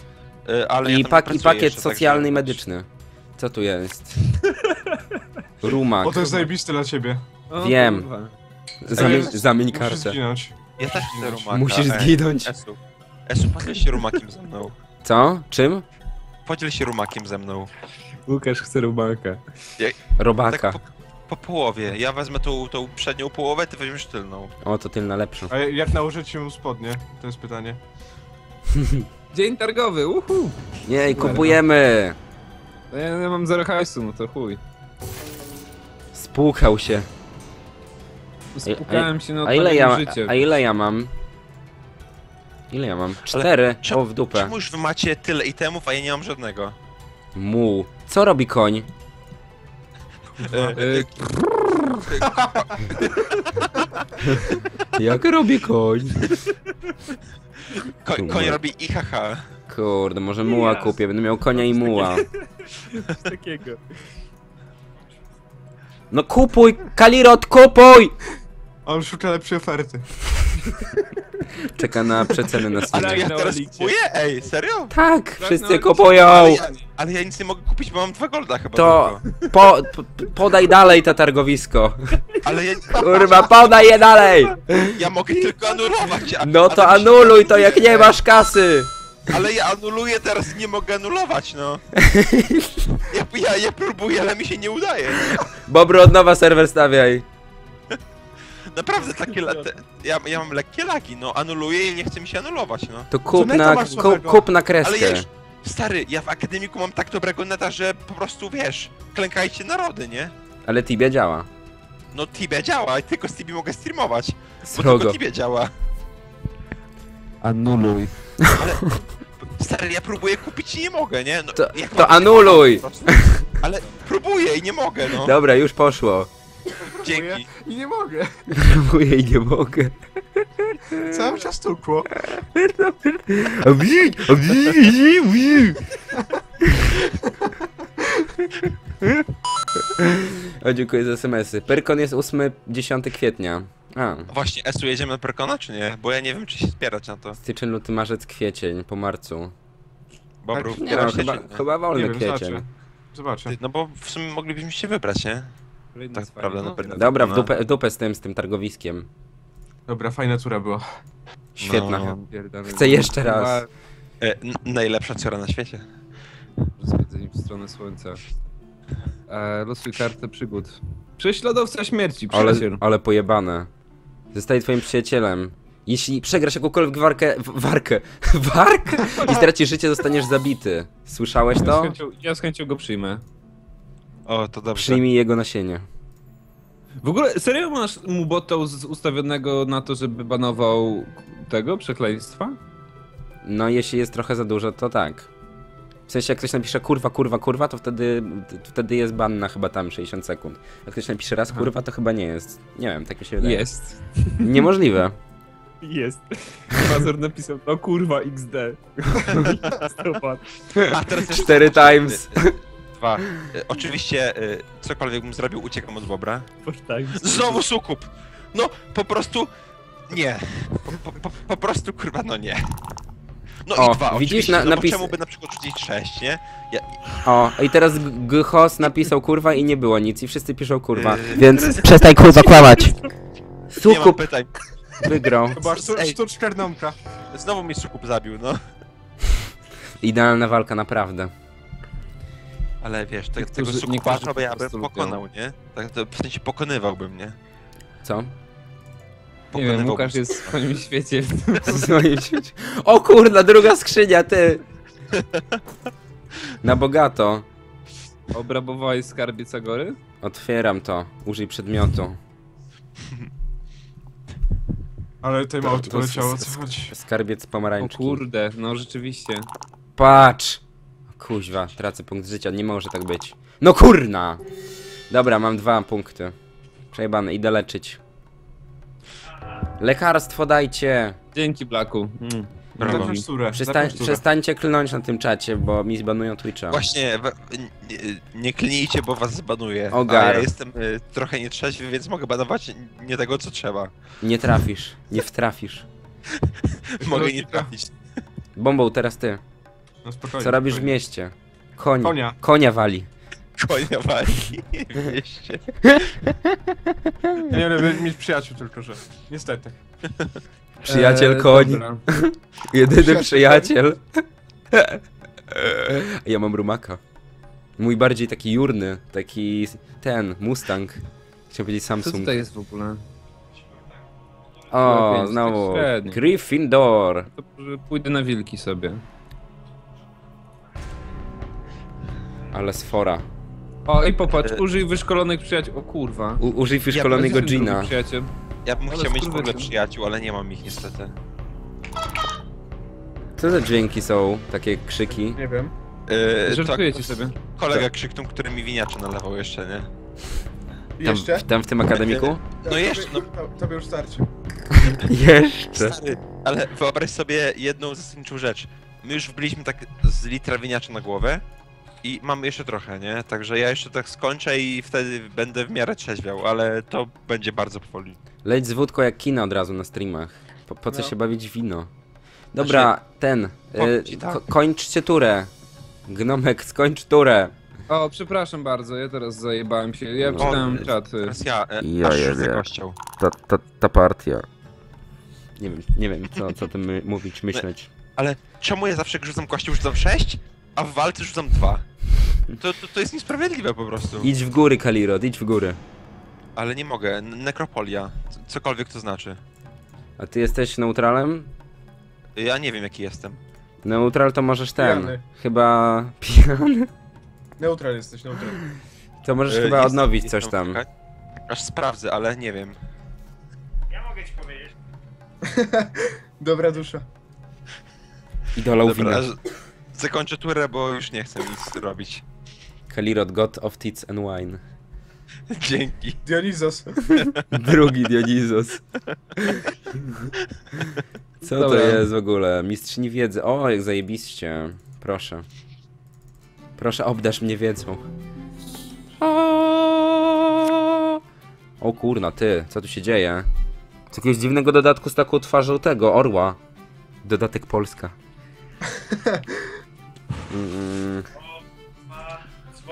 Y, ale ja I, tam pak, I pakiet jeszcze, socjalny i także- medyczny. Co tu jest? Rumak. O, to jest zajebiste dla ciebie. O, Wiem. kurwa. Zamień, Musisz zamień Musisz kartę. zginąć. Ja też chcę rumaka. Musisz zginąć. Esu, Esu, podziel się rumakiem ze mną. Co? Czym? Podziel się rumakiem ze mną. Łukasz chce rubanka. Robaka. Tak po, po połowie. Ja wezmę tą, tą przednią połowę, ty weźmiesz tylną. O, to tylna lepsza. A jak nałożyć się spodnie? To jest pytanie. Dzień targowy, uhu! Nie, i Super. kupujemy. No Ja, ja mam zero hajsu, no to chuj. Spłukał się. Spukałem się na A ile ja, życia. a ile ja mam? Ile ja mam? Cztery. czemu- O, w dupę. Czemu już wy macie tyle itemów, a ja nie mam żadnego? Mu. Co robi koń? E, Jak robi koń? ko, koń robi IHH. Kurde, może muła kupię. Będę miał konia i muła. takiego. No kupuj! Kalirot, kupuj! On szuka lepszej oferty. Czeka na przeceny na Ale Steamie. ja na teraz kupuję? Ej, serio? Tak, no, wszyscy ale- kupują! Ale ja, ale ja nic nie mogę kupić, bo mam dwa golda chyba To tylko. po, po, podaj dalej to targowisko. Ale ja, Kurwa, podaj je dalej! ja mogę tylko anulować. A, No to anuluj to, jak nie masz kasy! Ale ja anuluję teraz nie mogę anulować, no. Ja, ja, ja próbuję, ale mi się nie udaje. Bobro, od nowa serwer stawiaj. Naprawdę takie la- te, ja, ja mam lekkie lagi, no anuluję i nie chce mi się anulować, no. To kup neta na, masz kup, nowego? kup na Ale kreskę. ja już, stary, ja w akademiku mam tak dobrego neta, że po prostu wiesz, klękajcie narody, nie? Ale Tibia działa. No Tibia działa i tylko z Tibi mogę streamować, bo Srogo. tylko Tibia działa. Anuluj. Stary, ja próbuję kupić i nie mogę, nie? No, To- jak to mam- anuluj! po prostu. Ale próbuję i nie mogę, no. Dobra, już poszło. Dzięki. I nie mogę. Próbuję i nie mogę. Cały czas tukło. O, dziękuję za SMS-y. Perkon jest 8-10 kwietnia. A, Właśnie, Esu, jedziemy na Perkona, czy nie? Bo ja nie wiem, czy się spierać na to. styczeń, luty, marzec, kwiecień, po marcu. Bobrów, Tak, Nie no, chyba, chyba Nie wolny wiem, kwiecień. zobaczę. Zobaczę. Ty, no bo w sumie moglibyśmy się wybrać, nie? Tak, prawda, na pewno. Dobra, w No. dupę, dupę z tym, z tym targowiskiem. Dobra, fajna tura była. Świetna. No. Chcę jeszcze raz. E, najlepsza ciora na świecie. Zwiedzenie w stronę słońca. E, losuj kartę przygód. Prześladowca śmierci, Ale, przyjaciel. ale pojebane. Zostaje twoim przyjacielem. Jeśli przegrasz jakąkolwiek warkę, warkę, warkę i stracisz życie, zostaniesz zabity. Słyszałeś Ja z, to? chęcią, ja z chęcią go przyjmę. O, to dobrze. Przyjmij jego nasienie. W ogóle, serio masz mu bota ustawionego na to, żeby banował tego przekleństwa? No, jeśli jest trochę za dużo, to tak. W sensie jak ktoś napisze kurwa, kurwa, kurwa, to wtedy, wtedy jest ban na chyba tam 60 sekund. Jak ktoś napisze raz kurwa, to chyba nie jest. Nie wiem, tak mi się wydaje. Jest. Niemożliwe. Jest. Mazur napisał, no kurwa XD. A teraz Cztery times. Dwa. E, Oczywiście, e, cokolwiek bym zrobił, uciekam od bobra. Tak. Znowu sukup! No, po prostu... Nie. Po, po, po, po prostu, kurwa, no nie. No O, i dwa, widzisz, na- no napis- czemu by na przykład rzucić sześć, nie? Ja, O, i teraz Gchos napisał kurwa i nie było nic i wszyscy piszą kurwa. Yy, Więc Przestań kurwa kłamać. nie mam Sukup pytań. wygrał. Chyba sztu, Ej. sztuczka gnomka. Znowu mi sukup zabił, no. Idealna walka, naprawdę. Ale wiesz, te, Niektórzy- tego niektórzy sukupacza po by ja bym prostu lubią. pokonał, nie? Tak, to w sensie pokonywałbym, nie? Co? Nie wiem, Łukasz jest w swoim świecie. W swoim świecie. O kurna, druga skrzynia, ty! Na bogato. Obrabowałeś skarbiec Agory? Otwieram to. Użyj przedmiotu. Ale tutaj mało to tu poleciało, o co chodzi? Skarbiec O pomarańczki. kurde, no rzeczywiście. Patrz! Kuźwa, tracę punkt życia, nie może tak być. No kurna! Dobra, mam dwa punkty. Przejebane, idę leczyć. Lekarstwo dajcie! Dzięki, Blaku. Mm. Brawo. Taką szturę, Przestań, taką szturę. przestańcie klnąć na tym czacie, bo mi zbanują Twitcha. Właśnie, we- nie, nie klnijcie, bo was zbanuje. Ogar. A ja jestem y, trochę nietrzeźwy, więc mogę banować nie tego, co trzeba. Nie trafisz, nie wtrafisz. Mogę nie trafić. Bombą, teraz ty. No spokojnie. Co robisz w mieście? Koń. Konia. Konia wali. Konia wali w mieście. Ja nie lubię mieć przyjaciół tylko, że... Niestety. Przyjaciel Eee, koń. dobra. Jedyny przyjaciel. Ja mam rumaka. Mój bardziej taki jurny, taki ten, Mustang. Chciałem powiedzieć Co Samsung. tutaj jest w ogóle? O, znowu. Gryffindor. Pójdę na wilki sobie. Ale sfora. O, i popatrz, E- użyj wyszkolonych przyjaciół. O kurwa. U użyj wyszkolonego Gina. drugi Przyjaciel. Ja bym Ale chciał mieć w ogóle przyjaciół, ale nie mam ich niestety. Co za dźwięki są? Takie krzyki. Nie wiem. Yy, to Żartujecie sobie. kolega krzyknął, który mi winiaczy nalewał jeszcze, nie? Tam, Jeszcze? tam w tym akademiku? No jeszcze, no. To, tobie już starczy. Jeszcze. Stary, ale wyobraź sobie jedną zasadniczą rzecz. My już wbiliśmy tak z litra winiacza na głowę i mamy jeszcze trochę, nie? Także ja jeszcze tak skończę i wtedy będę w miarę trzeźwiał, ale to będzie bardzo powoli. Leć z wódką jak kina od razu na streamach. Po, po co No. się bawić wino? Dobra, ten. powiem Y, ci tak. ko kończcie turę. Gnomek, skończ turę. O, przepraszam bardzo, ja teraz zajebałem się. Ja No. czytałem czat. y. Teraz ja, e, Ja aż kością. Ta, ta, ta partia. Nie wiem, nie wiem co, co tym my, mówić, myśleć. Ale czemu ja zawsze rzucam kościół rzucam 6, a w walce rzucam 2? To, to, to jest niesprawiedliwe po prostu. Idź w góry, Kalirod, idź w góry. Ale nie mogę. N- Nekropolia. C- Cokolwiek to znaczy. A ty jesteś neutralem? Ja nie wiem jaki jestem. Neutral to możesz ten. Pijany. Chyba pijany. Neutral jesteś, neutral. To możesz E, chyba jest- odnowić jestem coś tam. czekaj. Aż sprawdzę, ale nie wiem. Dobra dusza. Idola Dobra, wina. zakończę turę, bo już nie chcę nic robić. Kalirod, God of Tits and Wine. Dzięki. Dionizos. Drugi Dionizos. Co Dobra. to jest w ogóle? Mistrzyni wiedzy. O, jak zajebiście. Proszę. Proszę, obdarz mnie wiedzą. O kurna, ty, co tu się dzieje? Z jakiegoś dziwnego dodatku z taką twarzą tego, orła. Dodatek Polska. Mm,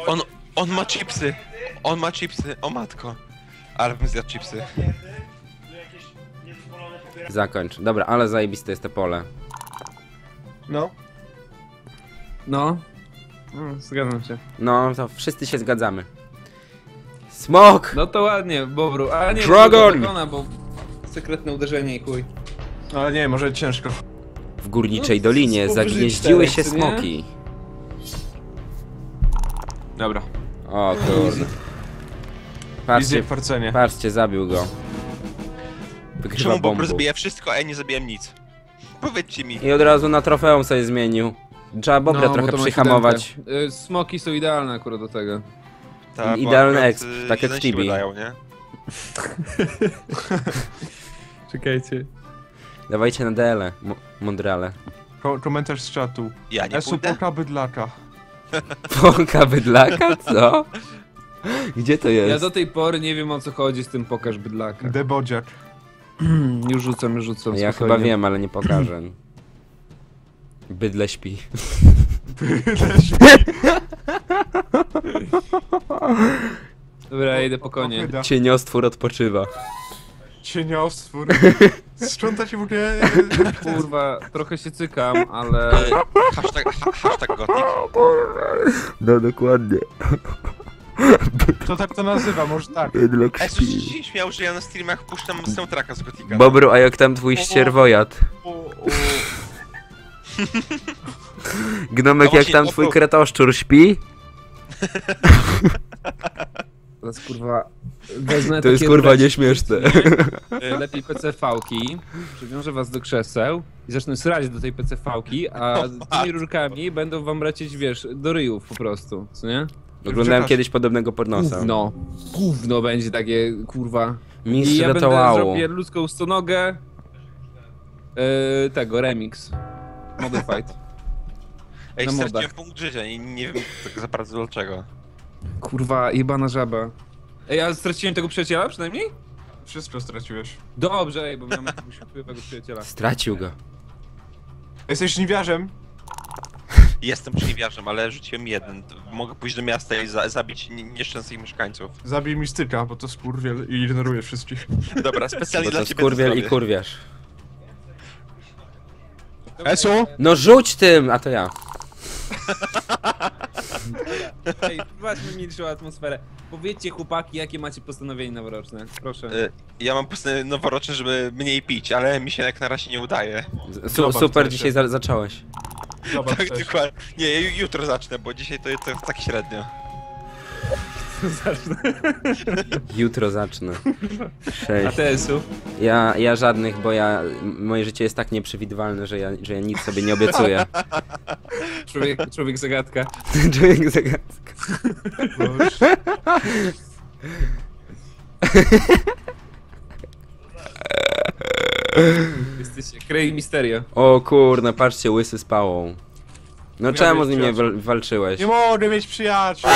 On, on ma chipsy. On ma chipsy. O matko. Ale bym zjadł chipsy. zakończ. Dobra, ale zajebiste jest to pole. No. No. no. Zgadzam się. No, to wszyscy się zgadzamy. Smok! No to ładnie, Bobru. A nie, Dragon! Dragona, bo sekretne uderzenie i chuj. Ale nie, może ciężko. W górniczej No, dolinie zagnieździły się smoki. Dobra. O kurde. Patrzcie, w parcenie. patrzcie, zabił go. Wygrywa Czemu Bob bombą. rozbija wszystko, a ja nie zabijam nic? Powiedzcie mi. I od razu na trofeum sobie zmienił. Trzeba Bobra bo trochę to ma przyhamować. siódemkę. Y, Smoki są idealne akurat do tego. Ta, bo Idealny akurat, exp, y, tak jak jeden Tibi. dają, nie? Czekajcie. Dawajcie na DL, Mo- Mondrale. Ko komentarz z czatu. Ja nie Esu pójdę. poka bydlaka. Poka bydlaka? Co? Gdzie to Ja jest? do tej pory nie wiem o co chodzi z tym pokaż bydlaka. Debodziak. Już rzucam, już rzucam. Ja spokojnie. chyba wiem, ale nie pokażę. Bydle śpi. Dobra, idę po konie. Cieniostwór odpoczywa. Cieniostwór. Sprząta się w ogóle... Kurwa, trochę się cykam, ale... Hashtag, ha, hashtag gotik. No dokładnie. To tak to nazywa, może tak. Bydlak Ej, słyszycie się śmiał, że ja na streamach puszczam soundtracka z gotika. Bobru, a jak tam twój ścierwojad? Gnomek, jak właśnie, tam twój o. kretoszczur śpi? Teraz kurwa... Wezmę To jest kurwa nieśmieszne. y, Lepiej PCV-ki, przywiążę was do krzeseł i zacznę srać do tej PCV-ki, a z tymi rurkami będą wam lecieć, wiesz, do ryjów po prostu, co nie? Oglądałem Czekasz. kiedyś podobnego podnosa. Gówno. Gówno będzie takie, kurwa. I Mistrz ja będę rytuału. zrobię ludzką stonogę yy, tego, remix. Modified. Ej, straciłem modach. punkt życia i nie wiem tak za bardzo dlaczego. Kurwa, jebana żaba. Ej, ja straciłem tego przyjaciela przynajmniej? Wszystko straciłeś. Dobrze, ej, bo miałem jakiegoś wpływego przyjaciela. Stracił go. Jesteś żniwiarzem? Jestem żniwiarzem, ale rzuciłem jeden. Mogę pójść do miasta i za zabić nie- nieszczęsnych mieszkańców. Zabij mistyka, bo to skurwiel i ignoruje wszystkich. Dobra, specjalnie Bo dla to ciebie skurwiel to i zrobię. kurwiarz. Esu? No rzuć tym! A to ja. Ej, zobaczmy milszą atmosferę. Powiedzcie chłopaki, jakie macie postanowienie noworoczne. Proszę. Y, Ja mam postanowienie noworoczne, żeby mniej pić, ale mi się jak na razie nie udaje. Su Zobacz, super dzisiaj za zacząłeś. Zobacz Tak, też. dokładnie. Nie, ju- jutro zacznę, bo dzisiaj to, to tak średnio. Jutro zacznę. A Sześć. TS-u? Ja, ja żadnych, bo ja, moje życie jest tak nieprzewidywalne, że ja, że ja nic sobie nie obiecuję. Człowiek, człowiek zagadka. Człowiek zagadka. Jesteście Krej Misterio. O kurna, patrzcie, łysy z pałą. No czemu z nim nie wal walczyłeś? Nie mogę mieć przyjaciół!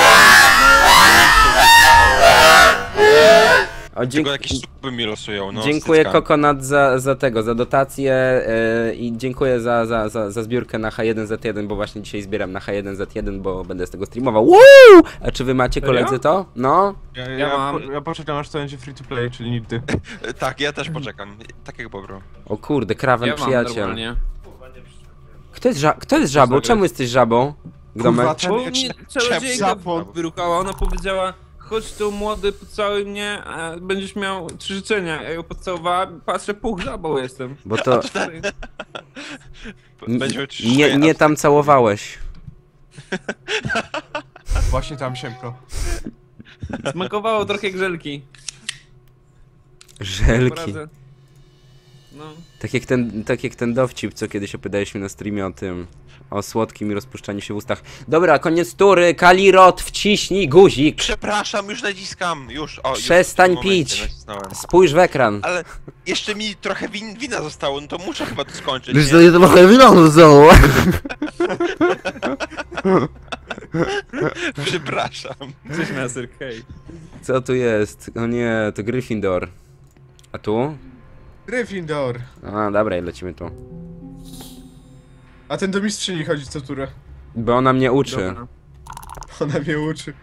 O, Tylko jakieś suby mi losują, no. dziękuję. Kokonat za, za tego, za dotację yy, i dziękuję za, za, za, za zbiórkę na H1Z1, bo właśnie dzisiaj zbieram na H1Z1, bo będę z tego streamował. Woo! A czy wy macie koledzy to? No? Ja, Ja ja, mam- po, ja poczekam aż to będzie free to play, czyli nigdy. Tak, ja też poczekam. Tak jak Bobro. O kurde, krawen Ja mam przyjaciel. normalnie. Kto jest, ża kto jest żabą? Czemu jesteś żabą? Gdomek? Kurwa, ten- Bo mnie czarodziejka Zapłon. wyrukała, ona powiedziała chodź tu młody, pocałuj mnie, a będziesz miał trzy życzenia. Ja ją pocałowałem, patrzę, puch, żabą jestem. Bo to n- Będziemy nie, nie tam całowałeś. Właśnie tam siemko. Smakowało trochę grzelki. Żelki. Poradzę. No. Tak jak, ten, tak jak ten dowcip, co kiedyś opowiadaliśmy na streamie o tym. O słodkim i rozpuszczaniu się w ustach. Dobra, koniec tury. Kalirot, wciśnij guzik. Przepraszam, już naciskam. Już, o. już Przestań momencie pić. nacisnąłem. Spójrz w ekran. Ale jeszcze mi trochę win wina zostało, no to muszę chyba to skończyć. Wiesz, nie? to trochę wino zostało. Przepraszam. Cześć Nasir, hej. Co tu jest? O nie, to Gryffindor. A tu? Gryffindor. A, dobra, lecimy tu. A ten do mistrzyni chodzi co turę. Bo ona mnie uczy. Dobra. Ona mnie uczy.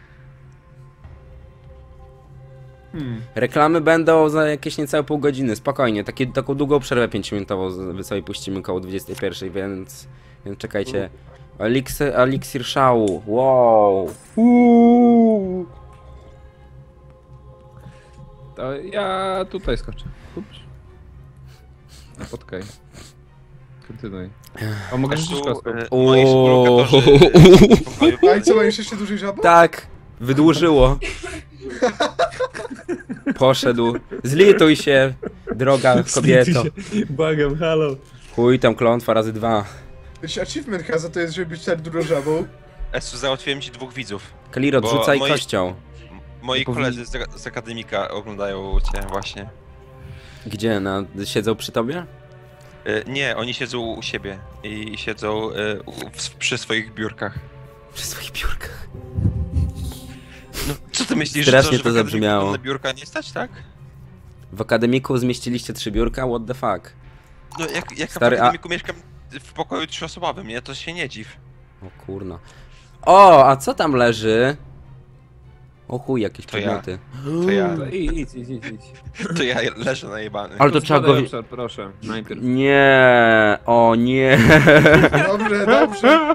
Hmm. Reklamy będą za jakieś niecałe pół godziny, spokojnie. Takie, taką długą przerwę 5-minutową z- wy sobie puścimy koło 21, więc, więc czekajcie. Eliksir, eliksir szału, wow. Uuu. To ja tutaj skoczę. Ups. Spotkaj. Kontynuuj. O, mogę rzucić kostką. e, moi współlokatorzy w pokoju A i co, ma jeszcze dużej żabu? Tak, wydłużyło. Poszedł. Zlituj się, droga kobieto. Błagam, halo. Chuj tam klątwa razy dwa. Achievement Haza to jest, żeby być serdurożawą. Esu, załatwiłem ci dwóch widzów. Kaliro, Bo rzucaj moi- kością. Moi koledzy z, z akademika oglądają cię właśnie. Gdzie? Na, siedzą przy tobie? Y, nie, oni siedzą u siebie i siedzą u, w, przy swoich biurkach. Przy swoich biurkach. No, co ty myślisz, Strasznie że to w akademiku zabrzmiało. Na biurka nie stać, tak? W akademiku zmieściliście trzy biurka? What the fuck? No jak, jak Stary, w a- akademiku mieszkam w pokoju trzyosobowym, nie? To się nie dziw. O kurna. O, a co tam leży? O chuj, jakieś To ja. przedmioty. To ja, To Idź, idź, idź, idź. to ja leżę najebany. Ale to trzeba go... Spadaj wi- obszar, proszę, najpierw. Nie, o nie. Dobrze, dobrze.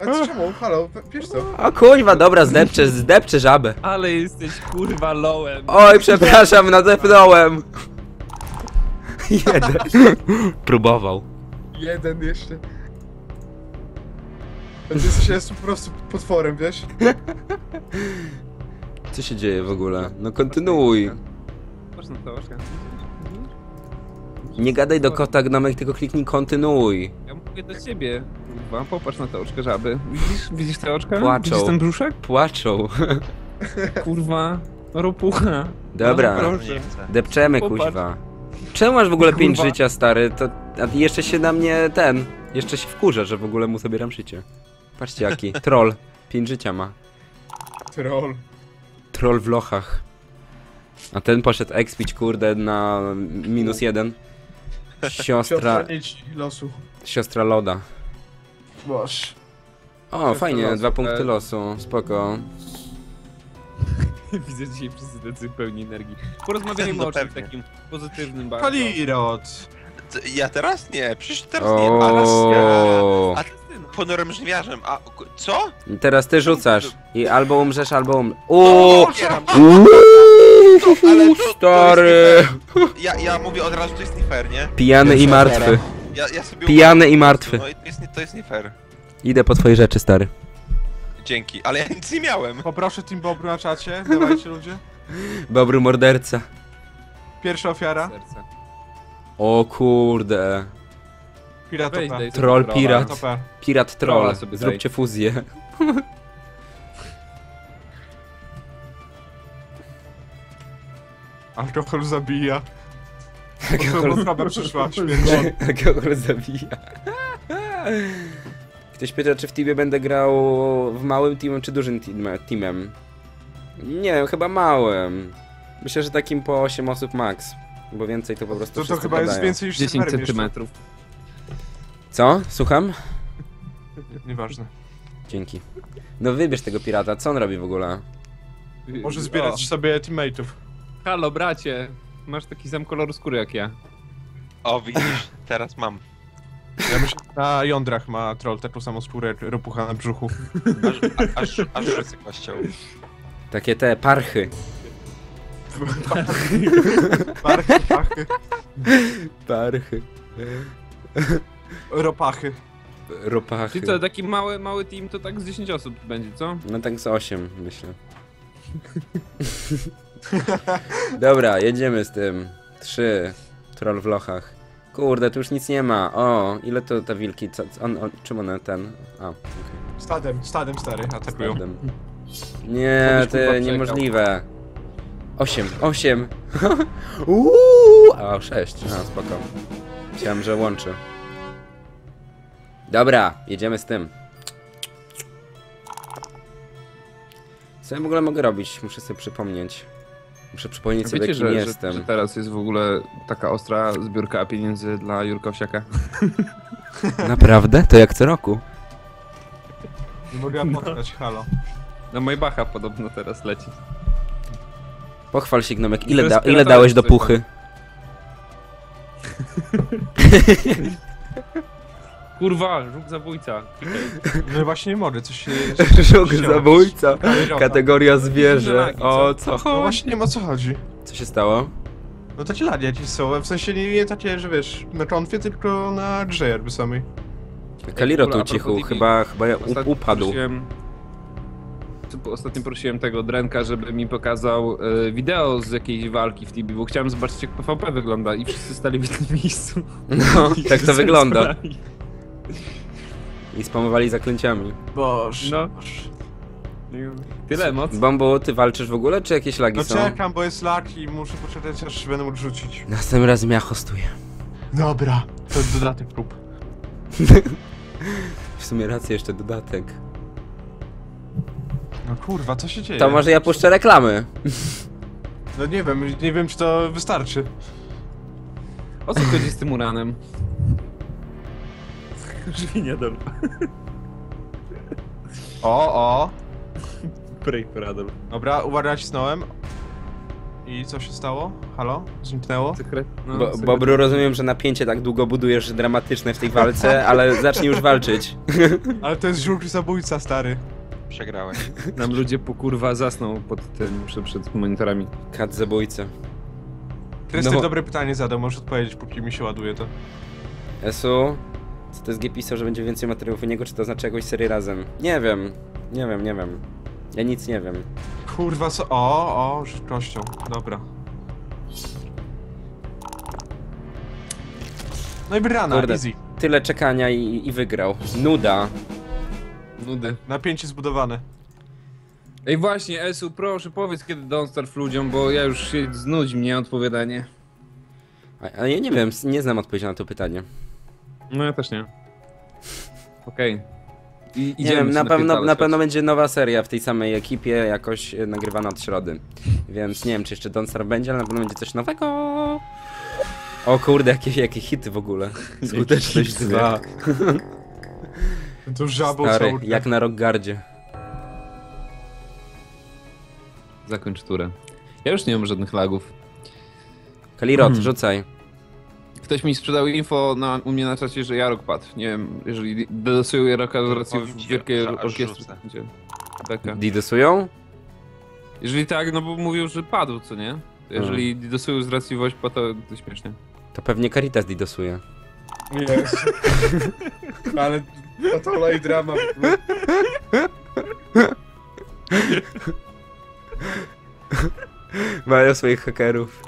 A co czemu? Halo, wiesz co? O kuźwa, dobra, zdepczę, zdepczę żabę. Ale jesteś kurwa lołem. Oj, przepraszam, nadepnąłem. Jeden. Próbował. Jeden jeszcze. Ty jesteś jest po prostu potworem, wiesz? Co się dzieje w ogóle? No kontynuuj. Nie gadaj do kota gnomek, tylko kliknij kontynuuj. Ja mówię do ciebie. Kurwa, popatrz na te oczka żaby. Widzisz, widzisz te oczka? Płaczą. Widzisz ten brzuszek? Płaczą. Kurwa, ropucha. Dobra, No, depczemy Popatrz. kuźwa. Czemu masz w ogóle pięć życia, stary? To a jeszcze się na mnie ten. Jeszcze się wkurza, że w ogóle mu zabieram życie. Patrzcie jaki. Troll. Pięć życia ma. Troll. Troll w lochach. A ten poszedł expić kurde na minus jeden. Siostra, nici losu. siostra Loda. Boż. O, Siostra fajnie, losu, dwa punkty tak. losu, spoko. Widzę dzisiaj wszyscy tacy pełni energii. Porozmawiajmy No o czymś pewnie. takim pozytywnym bardzo. Kalirot. Ja teraz nie, przecież teraz nie. A raz ja. A ponorem żniwiarzem, a co? teraz ty rzucasz i albo umrzesz, albo um... No, O, otwieram. Uuu, ale to- to stary. Ja, ja mówię od razu, to jest nie fair, nie? Pijany i martwy. Ja, ja sobie Pijany i martwy. No i to jest, nie, to jest nie fair. Idę po twoje rzeczy, stary. Dzięki, ale ja nic nie miałem. Poproszę Team Bobru na czacie. Dawajcie ludzie. Dobry morderca. Pierwsza ofiara. Serce. O kurde. Weź, Piratopa. daj sobie Troll trolla. pirat. Piratopa. Pirat Trolla troll. sobie daj. Zróbcie fuzję. Alkohol zabija. Alkohol- Alkohol przyszła, śmierć. Alkohol zabija. Ktoś pyta, czy w teamie będę grał w małym teamem, czy dużym team- teamem. Nie wiem, chyba małym. Myślę, że takim po 8 osób max. Bo więcej to po prostu To, to wszyscy chyba jest padają. więcej niż 10 serwerem jeszcze. centymetrów. Co? Słucham? Nieważne. Dzięki. No wybierz tego pirata, co on robi w ogóle? Może zbierać O, sobie teammateów. halo bracie, masz taki sam kolor skóry jak ja. O, widzisz, teraz mam. Ja myślę, że na jądrach ma troll taką samą skórę jak ropucha na brzuchu. Aż, a, aż, aż kością. Takie te parchy. Parchy, pachy, Parchy. Ropachy. Ropachy. Czyli co, taki mały, mały team to tak z 10 osób będzie, co? No tak z 8, myślę. Dobra, jedziemy z tym. 3. Troll w lochach. Kurde, tu już nic nie ma. O, ile to te wilki? Co, on, on, czym one ten? A, okej. Stadem, stadem stary, atakują. Stadem. Nie, przegrał. niemożliwe. 8, 8. Uuu, a 6. A, spoko. Myślałem, że łączy. Dobra, jedziemy z tym. Co ja w ogóle mogę robić? Muszę sobie przypomnieć. Muszę przypomnieć sobie, Wiecie, kim że, że, jestem. że teraz jest w ogóle taka ostra zbiórka pieniędzy dla Jurka Owsiaka? Naprawdę? To jak co roku. Nie mogę poddać, halo. No Maybacha podobno teraz leci. Pochwal się, Gnomek. Ile, da, ile dałeś do puchy? Kurwa, żuk zabójca. No właśnie nie mogę, coś się... Się- zabójca. Kategoria zwierzę. O co? co No chodzi? właśnie nie ma o co chodzi. Co się stało? No takie lanie jakieś są, w sensie nie, nie takie, że wiesz, na klątwie, tylko na grze jakby samej. Kaliro tu Digi, chyba, chyba ja upadł. Prosiłem, ostatnio prosiłem tego Drenka, żeby mi pokazał e, wideo z jakiejś walki w Tibi, bo chciałem zobaczyć jak PvP wygląda i wszyscy stali w jednym miejscu. No, tak to wygląda. I spamowali zaklęciami. Boże. No. Tyle emocji. Bombo, ty walczysz w ogóle, czy jakieś lagi No są? czekam, bo jest lag i muszę poczekać aż będę mógł rzucić. Następnym razem ja hostuję. Dobra, to jest dodatek prób. W sumie rację, jeszcze dodatek. No kurwa, co się dzieje? To może ja puszczę reklamy. No nie wiem, nie wiem czy to wystarczy. O co chodzi z tym uranem? Żwinia dol. O, o. Pray for Adolf. Dobra, uwaga, cisnąłem. I co się stało? Halo? Zniknęło? Sekret... No, Bo, sekret- Bobru, rozumiem, że napięcie tak długo budujesz dramatyczne w tej walce, ale zacznij już walczyć. Ale to jest żółk zabójca, stary. Przegrałeś. Nam ludzie po kurwa zasną pod tym, przed, przed monitorami. Kat zabójca. Krystyr No. dobre pytanie zadał, możesz odpowiedzieć, póki mi się ładuje to. Esu, co to jest G pisał, że będzie więcej materiałów u niego, czy to znaczy jakąś serię razem? Nie wiem, nie wiem, nie wiem. Ja nic nie wiem. Kurwa, co? O, o, szybkością. Dobra. No i brana, Kurde. easy. Tyle czekania i, i wygrał. Nuda. Nudy. Napięcie zbudowane. Ej właśnie, Esu, proszę powiedz kiedy Don't Starve ludziom, bo ja już się znudzi mnie odpowiadanie. A, a ja nie wiem, nie znam odpowiedzi na to pytanie. No ja też nie. Okej. I Nie idziemy wiem, na pewno, na pewno będzie nowa seria w tej samej ekipie, jakoś e, nagrywana od środy. Więc nie wiem, czy jeszcze Don't Star będzie, ale na pewno będzie coś nowego. O kurde, jakie, jakie hity w ogóle. Skuteczność hity. 2. To żabą Stary, są. jak na Rockgardzie. Zakończ turę. Ja już nie mam żadnych lagów. Kalirot, Mhm. rzucaj. Ktoś mi sprzedał info na, u mnie na czacie, że Jarok padł. Nie wiem, jeżeli dosują Jaroka z racji wielkiej orkiestry. Didosują? Jeżeli tak, no bo mówił, że padł, co nie? To Jeżeli dosują z racji woźpa, to, to śmiesznie. To pewnie Caritas didosuje. Jezu. Ale patola i drama. Mają swoich hakerów.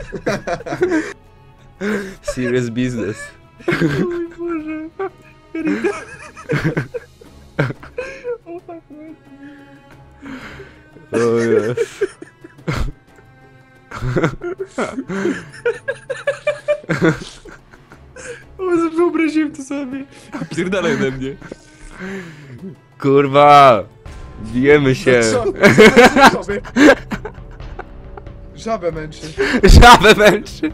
Serious business. O jest. O, wyobraziłem to sobie. Pierdalaj ode mnie. Kurwa! Bijemy się. Co? Co to sobie? Żabę męczy. Żabę męczy.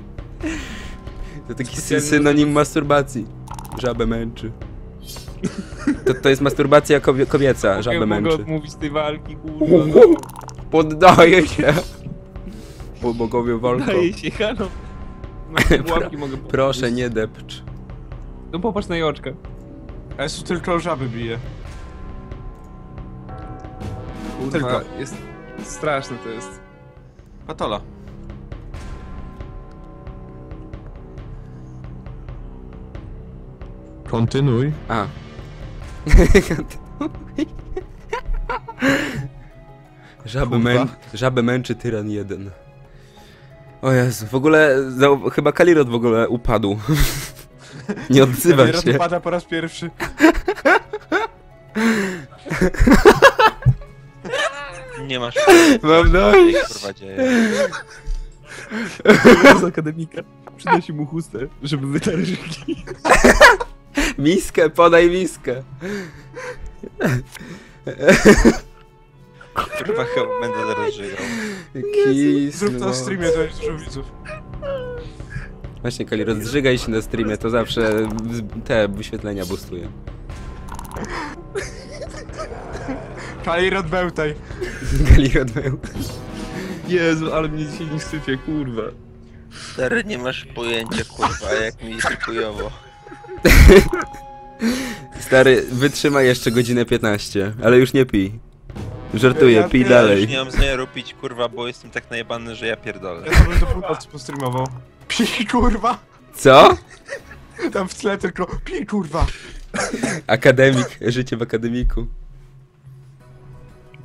To taki sy synonim masturbacji. Żabę męczy. To, to jest masturbacja kobie kobieca, żabę Mogę męczy. odmówić tej walki, kurwa. Poddaję się. Bo bogowie walczą. Daje się, halo. No, łapki mogę Proszę, nie depcz. No popatrz na Joczka. Esu tylko żaby bije. Kurwa, Tylko. jest straszne to jest. Patola. Kontynuuj. A. Żaby, mę żaby męczy tyran jeden. O Jezu, w ogóle, zau- chyba Kalirot w ogóle upadł. Nie odzywa się. to pada po raz pierwszy. Nie masz Mam kurwa dzieje. z akademika. Przynosi mu chustę, żeby wytarł żygi. Miskę, podaj miskę. Kurwa chyba będę zaraz żygał. Kiss, Zrób to no. na streamie, to jest dużo widzów. Właśnie, Kalirot, zżygaj się na streamie, to zawsze te wyświetlenia boostuje. Kalirot bełtaj. Kalirot był. Jezu, ale mnie dzisiaj nie sypie, kurwa. Stary, nie masz pojęcia kurwa, jak mi jest chujowo. Stary, wytrzymaj jeszcze godzinę 15, ale już nie pij. Żartuję, Ja pij Ja dalej. już nie mam zamiaru pić kurwa, bo jestem tak najebany, że ja pierdolę. Ja to do północy postreamował. Pij kurwa! Co? Tam w tle tylko pij kurwa! Akademik, życie w akademiku.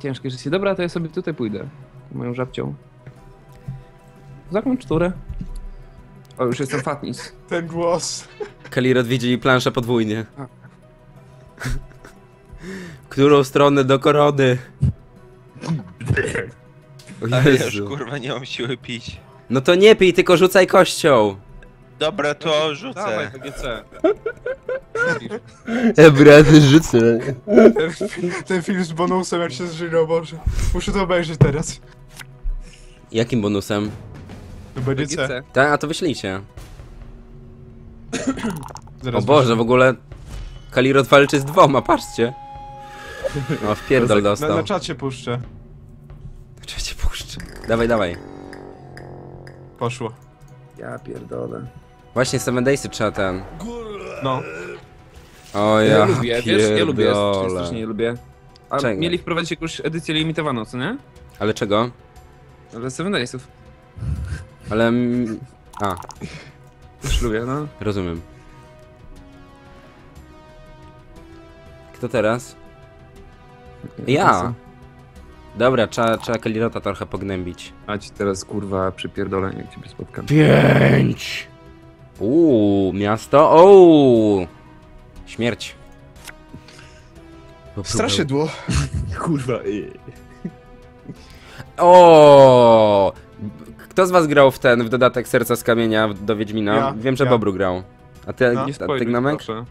Ciężkie życie. Dobra, to ja sobie tutaj pójdę. Moją żabcią. Zakończ turę. O, już jestem fatnis. Ten głos. Kalirot widzieli planszę podwójnie. W którą stronę do korony? O Ale ja już Jezu. kurwa nie mam siły pić. No to nie pij, tylko rzucaj kością. Dobra, to Dawaj, rzucę. PGC. E, brat, rzucę. Ten, ten film z bonusem jak się zżynął, Boże. Muszę to obejrzeć teraz. Jakim bonusem? To będzie C. PGC. Tak, a to wyślijcie. O Zaraz Boże, w ogóle Kalirot walczy z dwoma, patrzcie. O, wpierdol Na, dostał. na czacie puszczę. Trzeba cię puszczę. Dawaj, dawaj. Poszło. Ja pierdolę. Właśnie Seven Daysy trzeba ten. No. O Ja, ja, lubię, wiesz, ja lubię, ja strasznie nie lubię. A Czego? mieli wprowadzić jakąś edycję limitowaną, co nie? Ale czego? Ale Seven Daysów. Ale... A, Już lubię, no. rozumiem. Kto teraz? Ja. Dobra, trzeba, trzeba Kalirota trochę pognębić. A ci teraz kurwa przypierdolę, jak ciebie spotkam. Pięć. Uuu, miasto. Uuu. Śmierć. Straszydło. Kurwa, O! Kto z was grał w ten, w dodatek Serca z Kamienia do Wiedźmina? Ja, Wiem, że ja. Bobru grał. A ty, No. A ty Gnamek? proszę.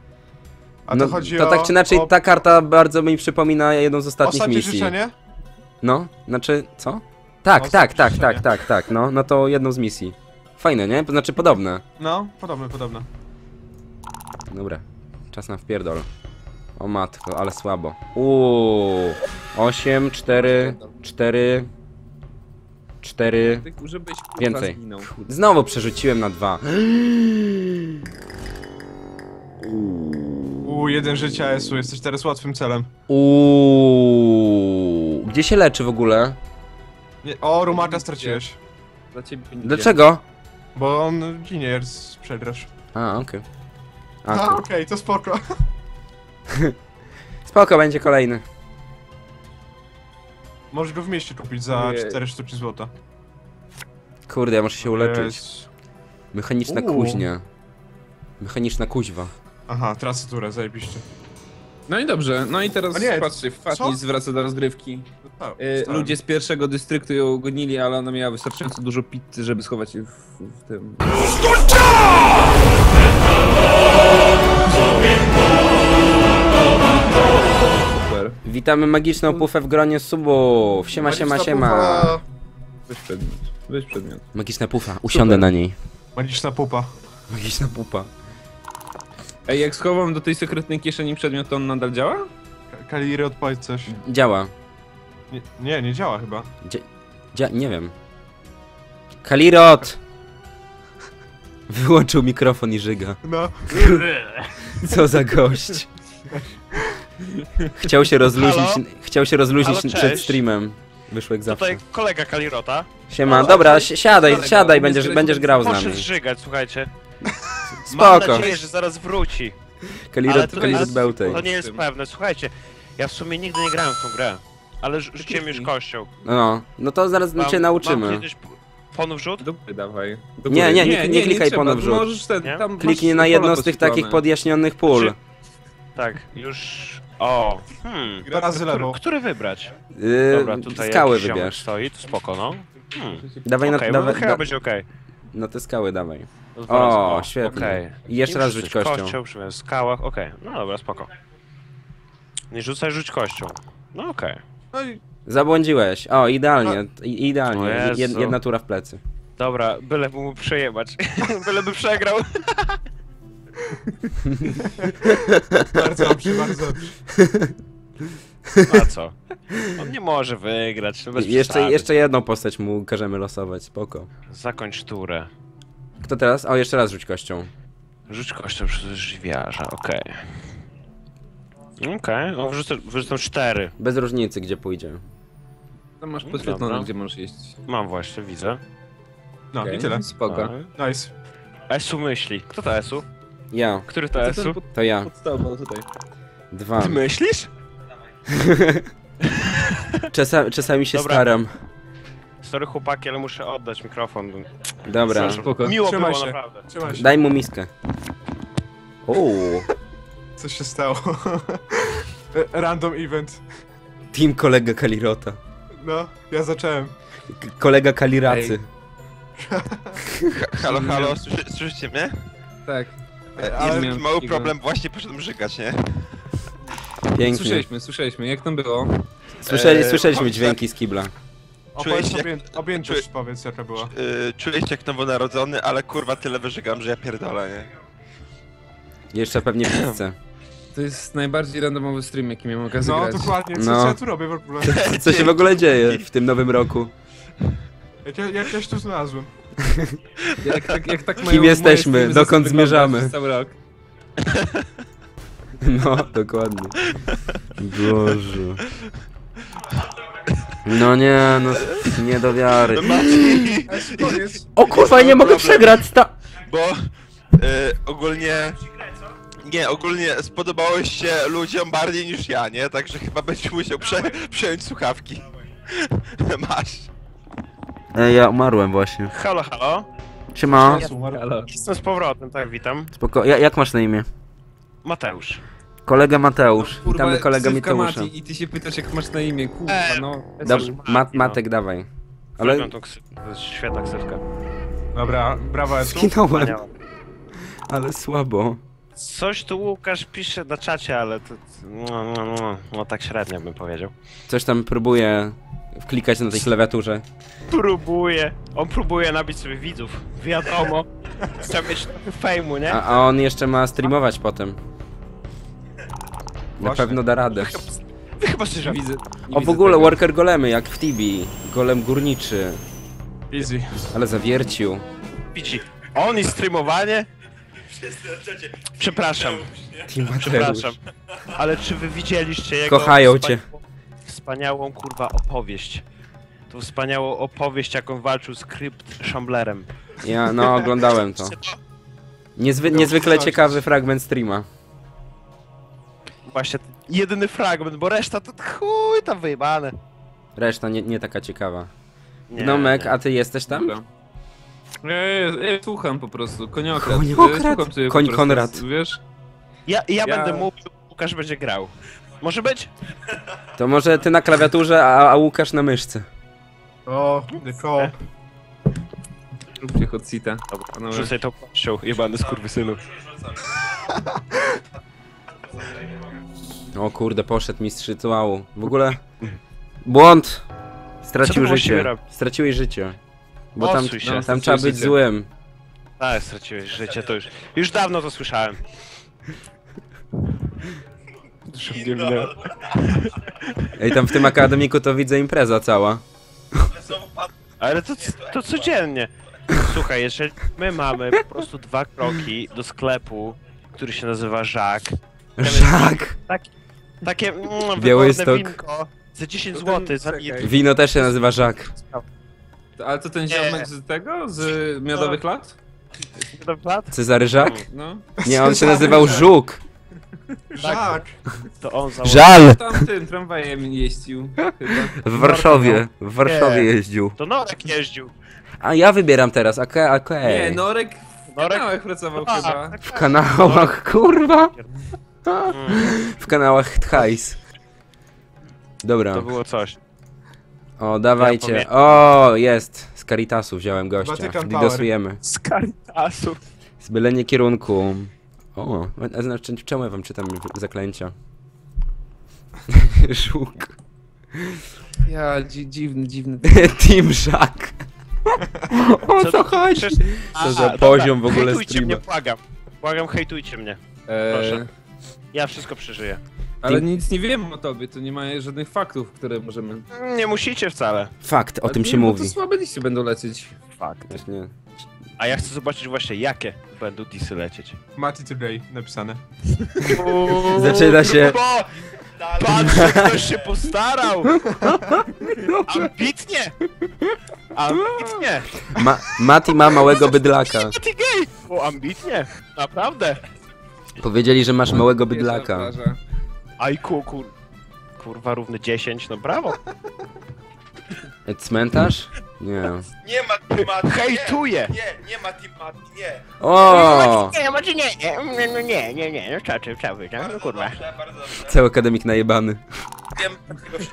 A no, to chodzi to o... tak czy inaczej, o ta karta bardzo mi przypomina jedną z ostatnich ostatnie misji. życzenie? No, znaczy, co? Tak, Ostatnie tak, tak, tak, tak, tak, no, no to jedną z misji. Fajne, nie? To znaczy podobne. No, podobne, podobne. Dobra, czas na wpierdol. O matko, ale słabo. Uuu, 8, 4, 4, 4, Ty, żebyś kurwa Więcej. zginął. Znowu przerzuciłem na dwa. U jeden życia Esu, jesteś teraz łatwym celem. Uuu, gdzie się leczy w ogóle? Nie, o, rumaka straciłeś. Dla ciebie nie Dlaczego? Bo on ginie, jak przegrasz. A, okej. A, A, okej, cool. to spoko. Spoko, będzie kolejny. Możesz go w mieście kupić za Ojej. 4 sztuki złota. Kurde, ja muszę się uleczyć. Jest- Mechaniczna Uuu. kuźnia. Mechaniczna kuźwa. Aha, tracę turę, zajebiście. No i dobrze, no i teraz nie, patrzcie? Fatnis wraca do rozgrywki. Y, ludzie z pierwszego dystryktu ją gonili, ale ona miała wystarczająco dużo pizzy, żeby schować je w, w tym... Super. Witamy magiczną pufę w gronie subów. Siema, siema, siema. Weź przedmiot. Weź przedmiot. Magiczna pufa. Usiądę na niej. Magiczna pupa. Magiczna pupa. Ej, jak schowam do tej sekretnej kieszeni przedmiot, to on nadal działa? Ka- Kaliry, odpowiedz coś. Działa. Nie, nie, nie działa chyba. Dzia nie wiem. Kalirot! Wyłączył mikrofon i żyga. No. Co za gość. Chciał się rozluźnić, Halo? chciał się rozluźnić Halo, przed streamem. Wyszło jak zawsze. Tutaj kolega Kalirota. Siema, dobra, siadaj, siadaj, będziesz, będziesz grał z Proszę nami. zżygać, słuchajcie. Mam Spoko. nadzieję, że zaraz wróci. Kalirot jest- Bełtej. To nie jest pewne. Słuchajcie, ja w sumie nigdy nie grałem w tą grę. Ale rzu- rzuciłem już kością. No, no to zaraz Mam- cię nauczymy. Mam kiedyś p- ponów rzut? Do góry dawaj. Do Nie, góry. nie, nie- nie klikaj trzeba, ponów rzut. Możesz ten, Nie? tam Kliknij na jedno z tych takich podjaśnionych pól. Czy- Tak, już... O, hmm. Razy Który, lewo. który wybrać? Yy, Dobra, tutaj skały wybierz. stoi, to spoko, no. Hmm. Dawaj Okej, na, no dawaj, chyba da, będzie okej. no te skały dawaj. No O, świetnie. okej. I jeszcze Nie raz rzucić rzuć kością. kością, przy w skałach, okej. No dobra, spoko. Nie rzucaj, rzuć kością. No okej. No i Zabłądziłeś. O, idealnie, i- idealnie. Jed, Jezu. jedna tura w plecy. Dobra, byle mu przejebać. byle by przegrał. bardzo dobrze, bardzo dobrze. A co? On nie może wygrać, no bez Jeszcze, przesady. jeszcze jedną postać mu każemy losować, spoko. Zakończ turę. Kto teraz? O, jeszcze raz rzuć kością. Rzuć kością przez żwiarza, okej. Okej, okay. wrzucę, wrzucę cztery. Bez różnicy, gdzie pójdzie. Tam masz Dobra. podświetlone, gdzie możesz jeść. Mam właśnie, widzę. No Okej, i tyle. Spoko. Tak. Nice. Esu myśli. Kto to Esu? Ja, Który to Esu? pod- to ja. Podstawa tutaj. Dwa. Ty myślisz? Czasami, czasami się Dobra. staram. Sorry chłopaki, ale muszę oddać mikrofon. Dobra. Spoko. Miło Trzymaj było się. naprawdę. Trzymaj się. Daj mu miskę. Uuu. Co się stało? E, Random event. Team kolega Kalirota. No, ja zacząłem. K- kolega Kaliracy. Halo, halo, słyszy, słyszycie mnie? Tak. E, ale Jest mały takiego- problem, właśnie poszedłem żygać, nie? Pięknie. Słyszeliśmy, słyszeliśmy. Jak tam było? Słyszeli, Eee, słyszeliśmy dźwięki z kibla. Opowiedz Czujecie- obję objętość, czu- powiedz jaka była. Yy, czuję się jak nowonarodzony, ale kurwa tyle wyżygam, że ja pierdolę, nie? Jeszcze pewnie pizzę. To jest najbardziej randomowy stream, jaki miałem okazję No, grać. dokładnie, co, No. co ja tu robię w ogóle? Co się w ogóle dzieje w tym nowym roku? Jak, ja- jak ja się tu znalazłem? Jak, tak, jak tak Kim mają moje jesteśmy? streamy Dokąd wyglądać zmierzamy? przez Cały rok. No, dokładnie. Boże. No nie, no nie do wiary. Koniec. O kurwa, nie mogę przegrać, sta... Bo yy, ogólnie... Nie, ogólnie spodobałeś się ludziom bardziej niż ja, nie? Także chyba będziesz musiał prze, przejąć słuchawki. Masz. Ej, ja umarłem właśnie. Halo, halo. Siema. Jestem z powrotem, tak, witam. Spoko, ja, jak masz na imię? Mateusz. Kolega Mateusz. Kurwa, Witamy kolega ksywka Mateusza. Mati I ty się pytasz, jak masz na imię, kurwa, Eee, no. Dob Masz Mat no. Matek, dawaj. Ale Ale... Tą ksy- to jest świetna ksywka. Dobra, brawa Esu. skinąłem, Wspaniała. ale słabo. Coś tu Łukasz pisze na czacie, ale to... No, no, no, no tak średnio bym powiedział. Coś tam próbuję wklikać na tej klawiaturze. Próbuje. On próbuje nabić sobie widzów. Wiadomo. Chce mieć trochę fejmu, nie? A, a on jeszcze ma streamować potem. Na Właśnie. pewno da radę. Wy chyba szczerze Widzę, nie O w widzę ogóle tego. worker golemy, jak w Tibi. Golem górniczy. Easy. Ale zawiercił. widzi. On i streamowanie? Przepraszam, Team przepraszam. Ale czy wy widzieliście jego... Kochają cię. Wspaniałą, kurwa, opowieść. Tą wspaniałą opowieść, jaką walczył z Crypt Shamblerem. Ja, no, oglądałem to. Niezwy niezwykle ciekawy fragment streama. Właśnie ten jedyny fragment, bo reszta to chuj tam wyjebane. Reszta nie, nie taka ciekawa. Nie, Gnomek, nie. a ty jesteś tam? Dobra. Ja, ja, ja słucham po prostu, koniokrat. Koniokrat? Ja Koń prostu, Konrad. Wiesz? Ja, ja, Ja- będę mówił, Łukasz będzie grał. Może być? To może ty na klawiaturze, a, a Łukasz na myszce. O, the call. Róbcie hot sita. Dobra, Panowie. rzucaj tą kością, jebany skurwysynu. O kurde, poszedł mistrz rytuału. W ogóle... Błąd! Stracił życie. Straciłeś życie. Bo tam, Odsuń się. tam Straciłeś trzeba być życie. złym. Tak, straciłeś życie, to już... Już dawno to słyszałem. Ej, tam w tym akademiku to widzę impreza cała. Ale to, to codziennie. Słuchaj, jeżeli my mamy po prostu dwa kroki do sklepu, który się nazywa Żak, Żak! takie mm, wyborne Białystok. winko za 10 No ten- zł, za czekaj. Wino też się nazywa Żak. Ale to ten ziomek z tego? Z miodowych lat? lat? Cezary Żak? No. Nie, on się nazywał Żuk. Żak. To on założył. Żal! Tam tym tramwajem jeździł. Chyba. W Warszawie. W Warszawie Nie. jeździł. To Norek jeździł. A ja wybieram teraz, okej, okej. Nie, Norek w Norek- kanałach pracował A, chyba. tak, W kanałach, kurwa! Mm, W kanałach Tchajs. Dobra. to było coś. O, dawajcie. Ja O, jest. Z Caritasu wziąłem gościa. Didosujemy. Z Caritasu. Zbylenie kierunku. O, a znaczy, czemu ja wam czytam zaklęcia? Żuk. Ja, dzi dziwny, dziwny. Team Żak. O co chodzi? Przecież- Co za Aha, poziom w ogóle hejtujcie streama. mnie, błagam. Błagam, hejtujcie mnie. Proszę. Ja wszystko przeżyję. ale nic nie wiem o tobie, to nie ma żadnych faktów, które możemy... Nie musicie wcale. Fakt, o Ale tym nie, się bo mówi. To słabe listy będą lecieć. Fakt. Też nie. A ja chcę zobaczyć właśnie jakie będą disy lecieć. Mati Today napisane. Zaczyna się. Bo patrz, że ktoś się postarał! Ambitnie! Ambitnie! Ma Mati ma małego bydlaka. Ty gej! O, ambitnie! Naprawdę! Powiedzieli, że masz małego bydlaka. Ajku, kur... Kurwa, równy 10, no brawo! E, Cmentarz? Nie. Nie ma Timati, Hejtuję! nie, nie, ma Timati, nie. O! Nie, może nie, nie, nie, nie, nie, nie, no czaczy, czawy, no kurwa. dobrze, bardzo dobrze. Cały akademik najebany. Wiem,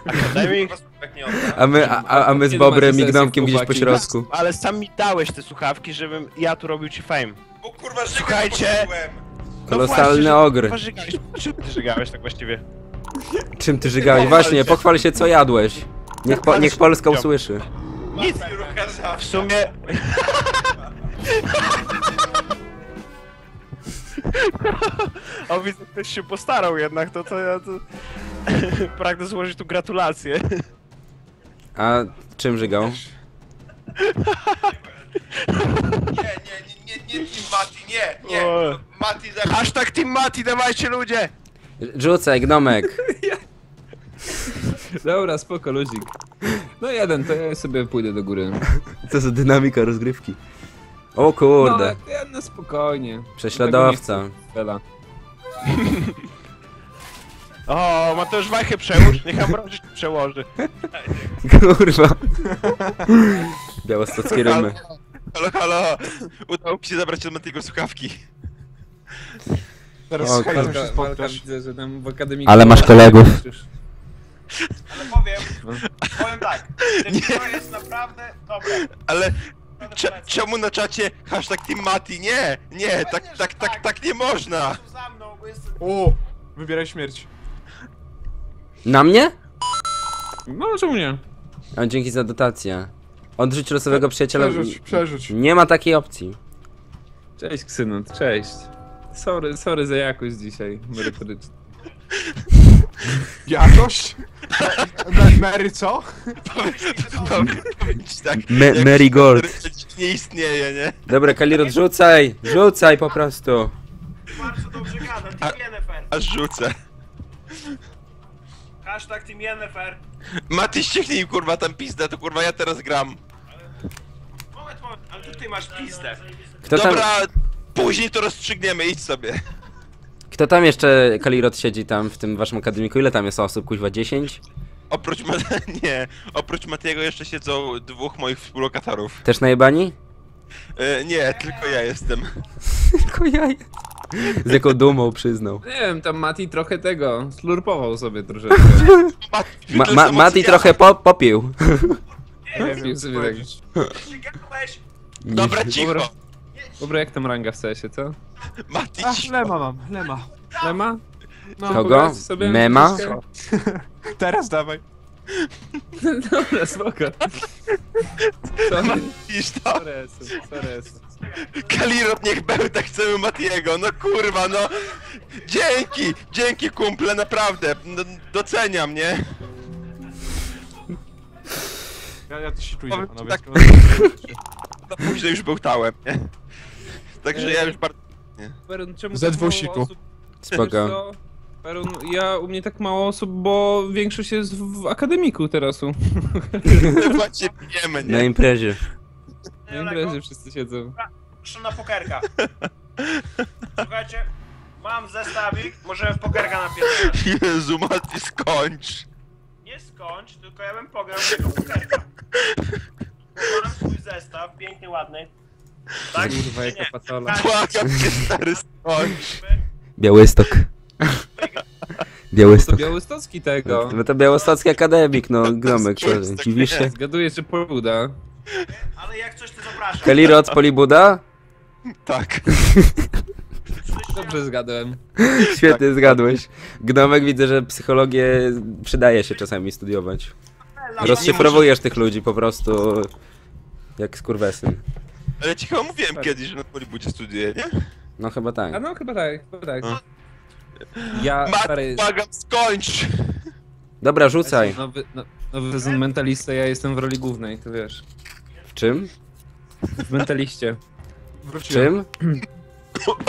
Akademik? odda. A my, a, a- a my z Kiedy Bobrem macie i sesję, Gnomkiem gdzieś po chłopaki? środku. Ale sam mi dałeś te słuchawki, żebym ja tu robił ci fame. Bo kurwa, żygać Słuchajcie. poszedłem. No Kolosalny właśnie, że- ogr. kurwa, żygałeś. Czym ty żygałeś tak właściwie? Czym ty żygałeś? Właśnie, pochwal się co jadłeś. Niech, po, niech Polska usłyszy. Nic. W sumie... O, widzę, ktoś się postarał jednak, to co ja to... Pragnę złożyć tu gratulacje. A czym żygał? Nie, nie, nie, nie, nie Timati, nie, nie. O. Mati zaraz. Hashtag Team Mati, dawajcie ludzie! Rzucaj, Gnomek. Dobra, spoko, luzik. No jeden, to ja sobie pójdę do góry. Co za dynamika rozgrywki. O No, kurde. ja na spokojnie. Prześladowca. Fela. O, Mateusz Wajchę przełóż, niech Ambroży przełoży. Kurwa. Białostockie rymy. Halo, halo. Udało mi się zabrać od Matiego słuchawki. Teraz O, z hejtem się walka spotkasz. widzę, że tam w akademii... Ale masz kolegów. Ale powiem, powiem tak, to jest naprawdę dobre. Ale cze, czemu na czacie hashtag Team Mati? Nie, nie, tak, tak, tak, tak nie można. Tu za mną, bo jestem... O, wybieraj śmierć. Na mnie? No, czemu nie? A dzięki za dotację. Odrzuć losowego przyjaciela. Przerzuć, przerzuć. Nie ma takiej opcji. Cześć, Ksynot, cześć. Sorry, sorry za jakość dzisiaj, merytoryczna. Jakość? Ma- Mary co? Tak. Me- jak Marigold. Nie istnieje, nie? Dobra, Kalirot, rzucaj! Rzucaj po prostu. Bardzo dobrze gada, A- Team Yennefer. Aż rzucę. Hashtag Team Yennefer. Mati, ściechnij kurwa tam pizdę, to kurwa ja teraz gram. Ale tu ty masz pizdę. Kto tam, Dobra, później to rozstrzygniemy, idź sobie. kto tam jeszcze, Kalirot, siedzi tam w tym waszym akademiku? Ile tam jest osób? Kuźwa, 10? Oprócz Mat nie, oprócz Matiego jeszcze siedzą dwóch moich współlokatorów. Też najebani? E, nie, tylko ja jestem. Tylko ja. Z jaką dumą przyznał. Nie wiem, tam Mati trochę tego, slurpował sobie troszeczkę. Mati, Ma, ma, Mati trochę po, popił. Sobie tak. Ścigałeś? Dobra, cicho. Dobra. Dobra, jak tam ranga w CS-ie, co? Mati, Ach, cicho. lema mam, lema. Lema? No, Kogo? powiedz sobie Mema? troszkę. teraz dawaj. Dobra, spoko. Sorry, Widzisz to? sorry, sorry. Kalirot niech bełta chcemy Matiego, no kurwa, no. Dzięki, dzięki kumple, naprawdę. No, doceniam, nie? Ja, ja też się czuję, Powiem panowie. tak- No później już bełtałem, nie? Także ja już bardzo... Perun, czemu Ze tak mało dwusiku. osób? Wiesz Spoko. co? Perun, ja u mnie tak mało osób, bo większość jest w akademiku terasu. Właśnie pijemy, Na nie? imprezie. Na imprezie wszyscy siedzą. Proszę na pokerka. Słuchajcie, mam zestawik, możemy w pokerka napisać. Jezu, Mati, skończ. Nie skończ, tylko ja bym pograł tego pokerka. Bo mam swój zestaw, piękny, ładny. Tak? Kurwa, Nie, jaka nie. patola. Błagam cię, stary, skończ. Białystok. To Białystok. Białostocki tego. No to białostocki akademik, no Gnomek, co, Białystok, dziwisz się? Zgaduję, że Poluda. Ale jak coś, to zapraszam. Kalirot, Polibuda? Tak. Dobrze zgadłem. Świetnie zgadłeś. Gnomek widzę, że psychologię przydaje się czasami studiować. Rozszyfrowujesz tych ludzi po prostu jak skurwesyn. Ale ci chyba mówiłem kiedyś, że na Polibudzie studiuję, nie? No chyba tak. A no, chyba tak, chyba tak. No. Ja, Mati, stary, błagam, skończ. Dobra, rzucaj. nowy, no, nowy mentalista, ja jestem w roli głównej, to wiesz. W czym? W mentaliście. W Wróciłem. czym?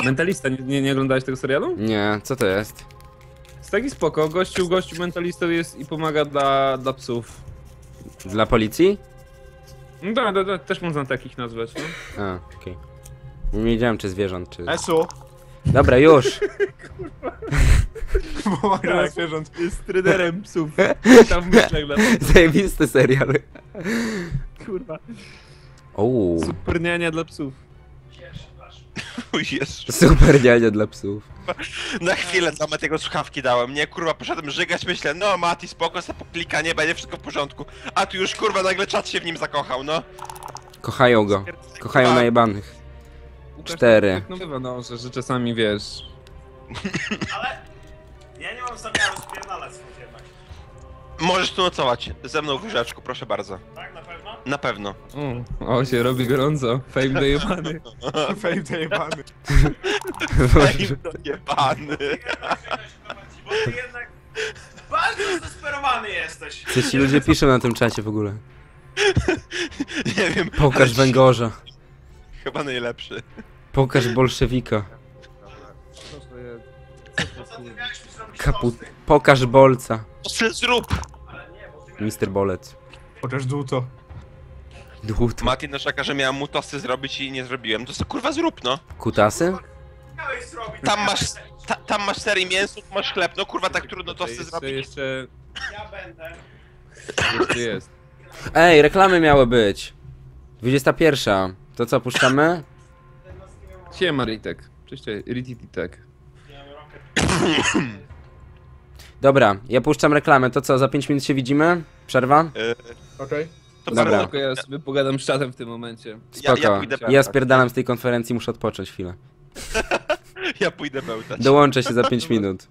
Mentalista, nie, nie, nie oglądałeś tego serialu? Nie, co to jest? Jest taki spoko, gościu, gościu mentalistą jest i pomaga dla, dla psów. Dla policji? No da, da, da, też można takich nazwać, no. A, okej. Nie wiedziałem czy zwierząt, czy... Esu, Dobra, już! pomaga jak zwierząt. Jest trenerem psów. Tam w myślach dla Zajebisty serial. kurwa. Ouu, dla psów. Jezu. super niania dla psów. Na chwilę dla Matiego słuchawki dałem, nie? Kurwa, poszedłem żygać, myślę, no Mati, spoko, se poklika, nie będzie wszystko w porządku. A tu już, kurwa, nagle czat się w nim zakochał, no. Kochają go. Kochają najebanych. Łukasz Cztery. Tak no bywa, no, że, że czasami wiesz... Ale ja nie mam zamiaru spierdalać stąd jednak. Możesz tu nocować. Ze mną w łóżeczku, proszę bardzo. Tak, na pewno? Na pewno. O, o się robi gorąco. Fame dojebany. Fame dojebany. Jebany. Bo ty jednak bardzo zdesperowany jesteś. Co ci ludzie piszą na tym czacie w ogóle? Nie wiem, Pokaż węgorza. chyba najlepszy. Pokaż bolszewika. Co ty miałeś mi zrobić Kaput. Pokaż bolca. Zrób! Ale nie, bo ty miałeś... Mister Bolec. Chociaż dłuto. Dłut. Mati narzeka, że miałem mu tosty zrobić i nie zrobiłem. To co kurwa zrób, no. Kutasy? miałeś zrobić. Tam masz, ta, tam masz serii mięso, tu masz chleb. No kurwa, tak trudno tosty jeszcze, zrobić. jeszcze, Ja będę. jeszcze jest. Ej, reklamy miały być. 21. To co, puszczamy? Siema, Ritek. Cześć, Rititek. Dobra, ja puszczam reklamę. To co, za 5 minut się widzimy? Przerwa? Okej. To Dobra. Tylko ja sobie pogadam z czatem w tym momencie. Ja- ja pójdę Ja spierdalam z tej konferencji, muszę odpocząć chwilę. Ja pójdę bełtać. Dołączę się za 5 minut.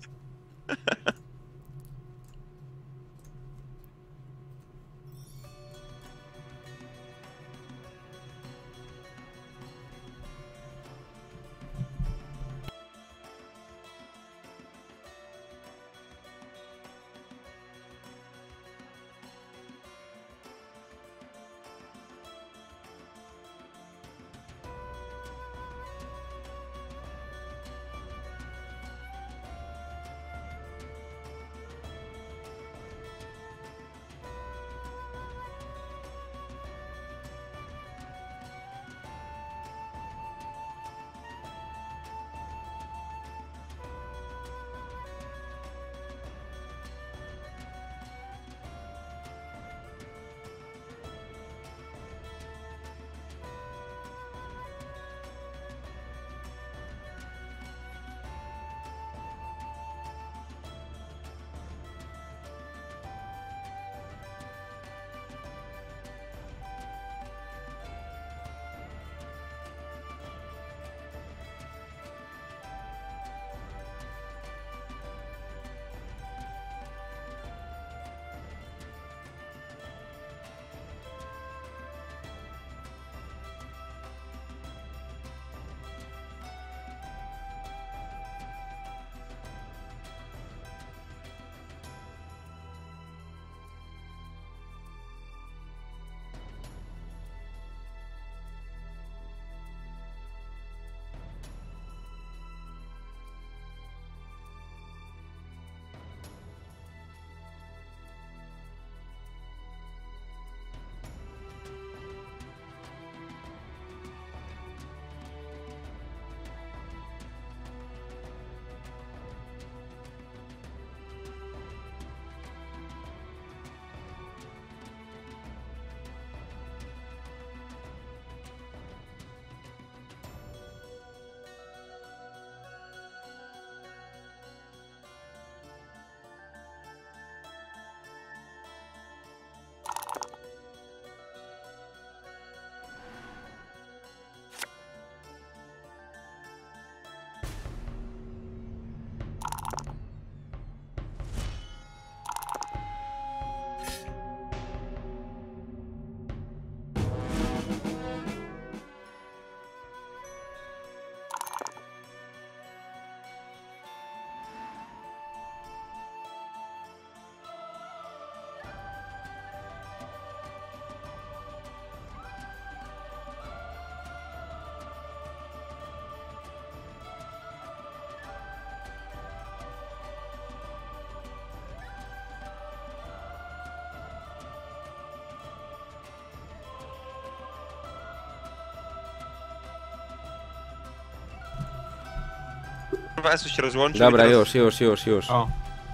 Kurwa, Esu się rozłączył. Dobra, i teraz- już, już, już, już. O,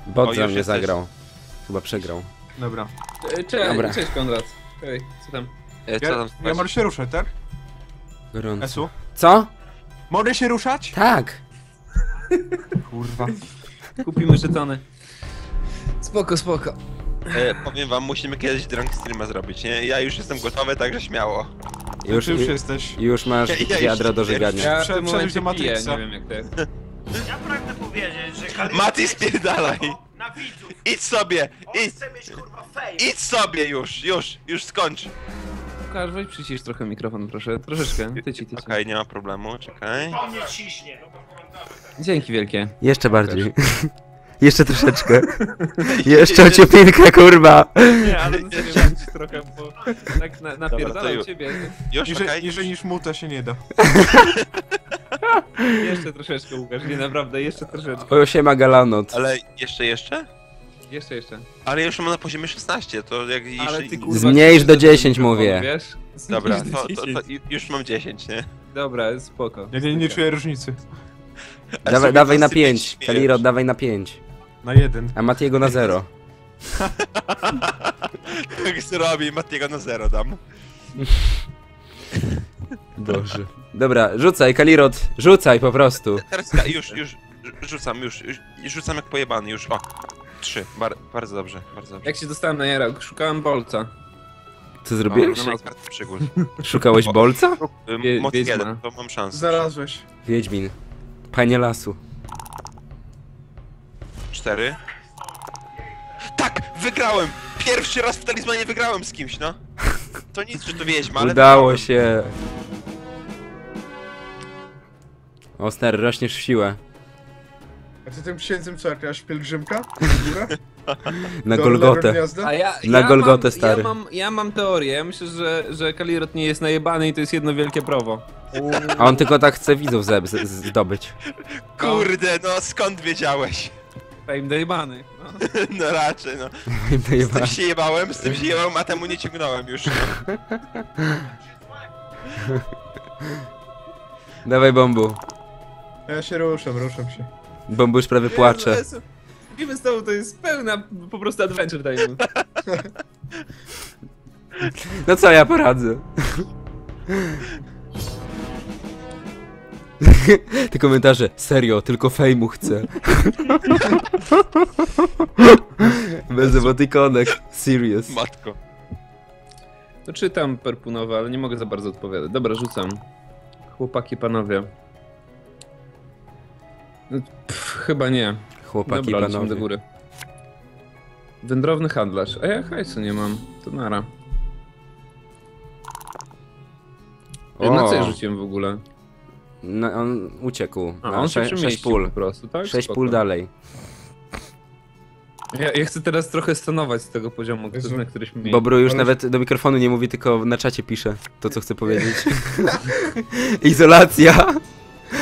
Bot O, za już mnie jesteś. zagrał. Chyba przegrał. dobra. E, Cześć, Dobra. cześć Konrad. Hej, co tam? E, co Ja, tam ja słychać? mogę się ruszać, tak? Gorąco. Esu? Co? Mogę się ruszać? Tak. Kurwa. Kupimy żetony. Spoko, spoko. E, powiem wam, musimy kiedyś drunk streama zrobić, nie? Ja już jestem gotowy, także śmiało. Już, Już, już ju- jesteś. już masz Ja- ja wiadro do żegania. Ja w tym momencie piję, nie wiem jak ty. Ja Mati, spierdalaj! Na widzów! Idź sobie! On Idź! chce mieć kurwa fame! Idź sobie już! Już! Już skończ! Łukasz, weź przycisz trochę mikrofon, proszę. Troszeczkę. Tyci, tyci. Okej, nie ma problemu, czekaj. Ciśnie! Dzięki wielkie. Jeszcze bardziej. Jeszcze troszeczkę. Jeszcze ociupinkę, kurwa. Nie, ale wrócić trochę, bo tak na, napierdalam ju- ciebie. Już, Niżej, okej? niżej niż muta się nie da. Jeszcze troszeczkę, Łukasz, nie naprawdę, jeszcze troszeczkę. O, siema Galanot. Ale jeszcze, jeszcze? Jeszcze, jeszcze. Ale ja już mam na poziomie 16, to jak Ale jeśli... ty kurwa... Zmniejsz do do 10 mikrofonu, mówię. Wiesz? Dobra, to, to, to 10. już mam 10, nie? Dobra, spoko. Ja nie, nie czuję różnicy. A Dawaj, sobie dawaj na wszyscy mnie 5. śmiejesz. Kaliro, dawaj na 5. Na jeden. A Matiego na 0. Tak zrobi, Matiego na 0 dam. Dobrze. Dobra, rzucaj, Kalirot, rzucaj po prostu. Teraz ja już, już, rzucam, już, już, rzucam jak pojebany, już, o. Trzy, Bar bardzo dobrze, bardzo dobrze. Jak się dostałem na jarok? Szukałem bolca. Co zrobiłeś? O, no, kartę przygód. Szukałeś bolca? Wie- Y, Moc wiedźma. jeden, to mam szansę. Znalazłeś. Wiedźmin. Panie lasu. Cztery. Tak! Wygrałem! Pierwszy raz w talizmanie wygrałem z kimś, no. To nic, że to wiedźma, ale Udało się. O, stary, rośniesz w siłę. A ty tym księdzem co, jakaś pielgrzymka? Na Golgotę. A ja, Na ja Golgotę, mam, stary. Ja mam, ja mam teorię, myślę, że, że Kalirot nie jest najebany i to jest jedno wielkie prowo. A on tylko tak chce widzów zdobyć. Kurde, no skąd wiedziałeś? Fame dojebany. No. No raczej, no. Z tym się jebałem, z tym się jebałem, a temu nie ciągnąłem już. No. Dawaj bombu. Ja się ruszam, ruszam się. Bombu już prawie płacze. Jezu, Mówimy z tobą, to jest pełna po prostu adventure time. No co ja poradzę? Te komentarze, serio, tylko fejmu chcę. Bez emotikonek, serious. Matko. To czytam perpunowe, ale nie mogę za bardzo odpowiadać. Dobra, rzucam. Chłopaki, panowie. No, Pff, chyba nie. Chłopaki, Dobra, lecimy do panowie. góry. Wędrowny handlarz. A ja hajsu nie mam. To nara. Na co ja rzuciłem w ogóle? No, on uciekł. A, na on się sze- sześć pól. po prostu, tak? 6 Spoko. pól dalej. Ja, ja chcę teraz trochę stanować z tego poziomu, który, na któryśmy mieli. Bobru już Ale- nawet do mikrofonu nie mówi, tylko na czacie pisze to, co chce powiedzieć. Izolacja!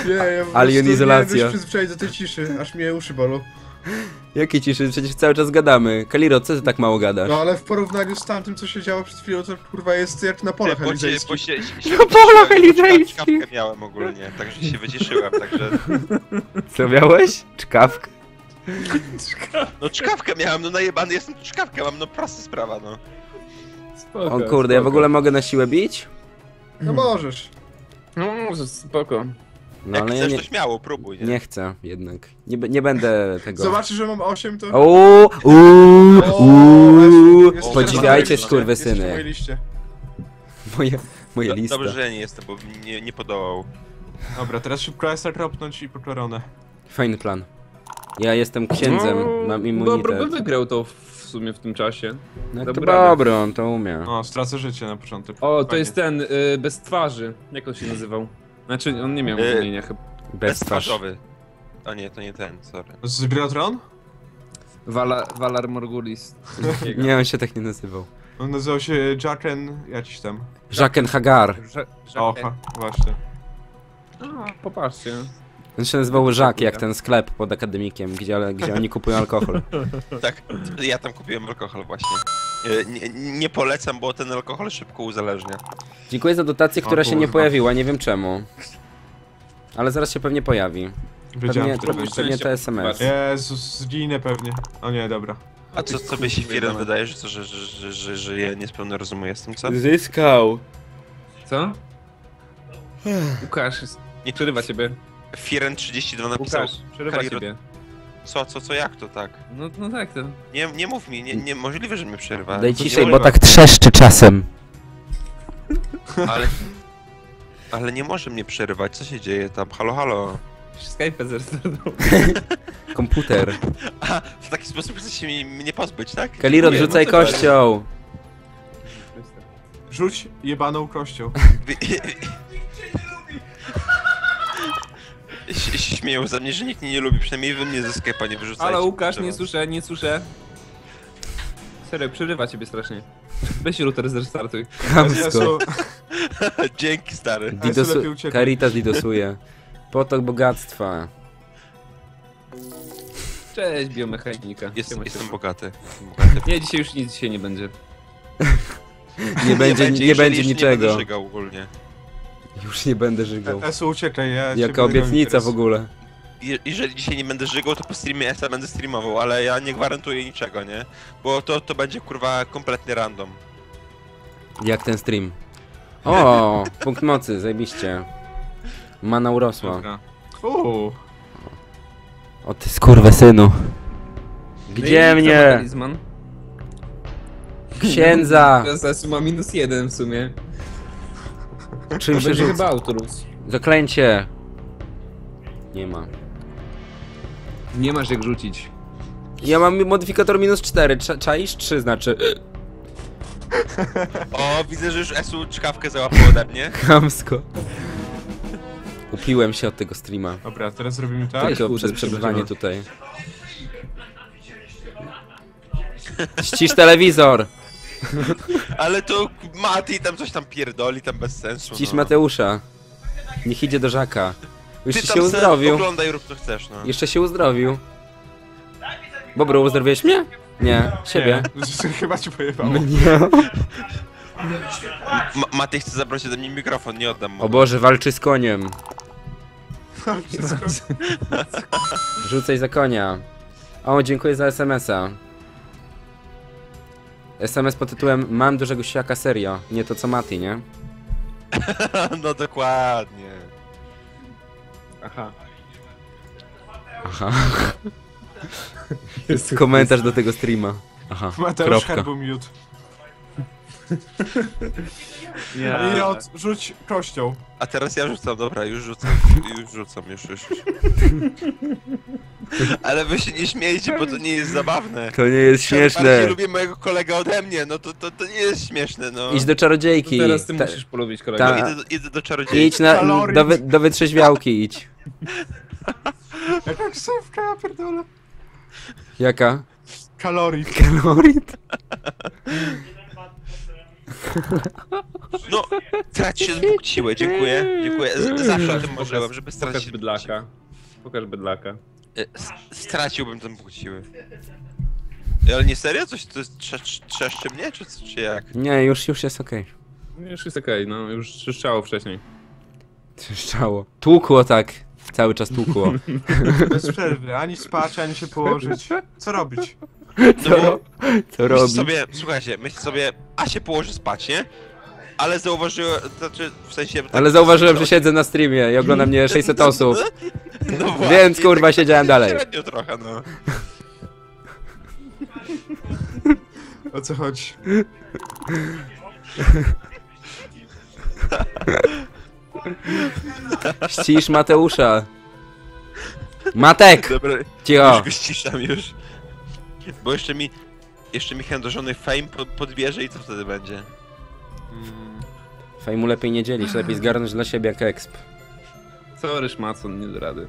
Nie, ja Alien izolacja. Nie, przyzwyczaić do tej ciszy, aż mnie uszy bolą. Jakie ciszy, przecież cały czas gadamy. Kaliro, co ty tak mało gadasz? No ale w porównaniu z tamtym, co się działo przed chwilą, to kurwa jest jak na polach elizejskich. No, Polach elizejskich. Czkawkę miałem ogólnie, także się wyciszyłem, także... Co miałeś? Czkawkę? No czkawkę miałem, no najebany jestem, czkawkę mam, no prosta sprawa, no. Spoko, O kurde, ja w spoko. ogóle mogę na siłę bić? No możesz. No, może spoko. No Jak ale ja chcesz, nie, to śmiało, próbuj, nie? nie chcę jednak. Nie, nie będę tego. Zobaczysz, że mam 8, to... Uuu, uuu, O, uuu, podziwiajcie na mojej liście, skurwysyny. Moje, moje Do- lista. Dobrze, że ja nie jestem, bo nie, nie podołał. Dobra, teraz szybko SR ropnąć i po koronę. Fajny plan. Ja jestem księdzem, No, mam Bobro by immunitet. wygrał to w sumie w tym czasie. No to Dobra. dobry, on to umie. O, stracę życie na początek. O, to Fajnie. jest ten, y, bez twarzy. Jak on się nazywał? Znaczy, on nie miał Y, imienia chyba. Bez twarz. Beztwarzowy. O nie, to nie ten, sorry. Z Valar Morgulis. coś takiego. Nie, on się tak nie nazywał. On nazywał się Jacken... jakiś tam. Jaqen Hagar. Że- że- O, ha, właśnie. A, popatrzcie. On się nazywał Jacques, jak ten sklep pod akademikiem, gdzie, gdzie oni kupują alkohol. Tak, ja tam kupiłem alkohol właśnie. E, Nie, nie polecam, bo ten alkohol szybko uzależnia. Dziękuję za dotację, O która się nie pojawiła, nie wiem czemu. Ale zaraz się pewnie pojawi. Pewnie, to pewnie to SMS. Jezus, zginę pewnie. O nie, dobra. A co sobie się Firen wydaje, że, co, że, że, że, że, że ja niespełna rozumu jestem, co? Zyskał. Co? Łukasz, Nie przerywa ciebie. Firen 32 napisał. Łukasz, przerywa ciebie. Co, co, co, jak to tak? No, no tak, to. Nie, nie mów mi, nie, nie, możliwe, że mnie przerywa. Daj To ciszej, bo tak trzeszczy czasem. Ale... Ale nie może mnie przerywać, co się dzieje tam? Halo, halo. Skype zrestartował. Komputer. A, w taki sposób chce się mnie, mnie pozbyć, tak? Kaliro, rzucaj no to kością. Rzuć jebaną kością. się Śmieją ze mnie, że nikt mnie nie lubi, przynajmniej wy mnie ze Skype'a nie wyrzucajcie. Ale Łukasz, nie słyszę, nie słyszę. Serio, przerywa ciebie strasznie. Weź router zrestartuj. Was. Dzięki, stary. Didosu... Caritas didosuje. Potok bogactwa. Cześć, biomechanika. Jest, Siema, jestem siema. bogaty. Jestem bogaty. Nie, dzisiaj już nic dzisiaj nie będzie. Nie będzie, nie jeżeli będzie już Nie niczego. będę żygał ogólnie. Już nie będę żygał. Esu, uciekaj, ja cię Jaka będę obietnica w ogóle. Je jeżeli dzisiaj nie będę żygał, to po streamie ESA będę streamował, ale ja nie gwarantuję niczego, nie? Bo to, to będzie kurwa kompletny random. Jak ten stream. O, punkt mocy, zajebiście. Mana urosła. Dobra. Uuu. O ty skurwysynu. No Gdzie mnie? Księdza! Teraz ma minus jeden w sumie. Czym się rzuca? chyba Autorus. Zaklęcie! Nie ma. Nie masz jak rzucić. Ja mam modyfikator minus 4, Cza- czaisz? 3 znaczy. O, widzę, że już Esu czkawkę załapał ode mnie. Chamsko. Upiłem się od tego streama. Dobra, teraz zrobimy tak. Tylko kurde, przez przebywanie tutaj. Ścisz telewizor! Ale to Mati tam coś tam pierdoli, tam bez sensu. Ścisz no. Mateusza. Niech idzie do Żaka. Już Ty się tam se uzdrowił. oglądaj, rób co chcesz, no. Jeszcze się uzdrowił. Bobru, uzdrowiłeś mnie? Nie, siebie. Nie, chyba ci pojebało. Mnie. Ma Mati chce zabrać ode mnie mikrofon, nie oddam mu. O Boże, walczy z koniem. Rzucaj za konia. O, dziękuję za SMS-a. SMS pod tytułem Mam dużego siaka serio. Nie to co Mati, nie? no dokładnie. Aha. Aha. Jest komentarz do tego streama. Aha, Mateusz kropka. Nie. Mirot, rzuć kością. A teraz ja rzucam, dobra, już rzucam, już rzucam, już, już, już. Ale wy się nie śmiejcie, bo to nie jest zabawne. To nie jest Ja śmieszne. lubię mojego kolegę ode mnie, no to, to, to nie jest śmieszne, no. Idź do czarodziejki. To teraz ty Ta- musisz polubić No, kolegę. Ta- idę, do, idę do czarodziejki. Idź na, Kalorii. do, wy, do wytrzeźwiałki idź. Jaka ksywka, ja pierdolę. Jaka? Kalorii. Kalorit? No, trać się siły, dziękuję, dziękuję. Z, zawsze o tym marzyłem, żeby stracić Pokaż bydlaka. Pokaż bydlaka. E, s- Straciłbym ten punkt siły. E, Ale nie serio? Coś to jest trze- trze- trzeszczy mnie, czy, czy jak? Nie, już, już jest okej. No Już jest okej, no już trzeszczało wcześniej. Trzeszczało. Tłukło tak. Cały czas tłukło. Bez przerwy, ani spać, ani się położyć. Co robić? No bo Co myśl robi? sobie, słuchajcie, myśl sobie, a się położy spać, nie? Ale zauważyłem, znaczy w sensie... tak- Ale zauważyłem, że siedzę na streamie i ogląda mnie 600 osób. No właśnie, Więc kurwa tak siedziałem dalej. Średnio trochę, no. O co chodzi? Ścisz Mateusza. Matek! Dobra, Cicho. już go ściszam już. Bo jeszcze mi, jeszcze mi chędożony fame pod, podbierze i co wtedy będzie? Fejmu lepiej nie dzielić, lepiej zgarnąć dla siebie jak exp. Sorry, Szmacon, nie do rady.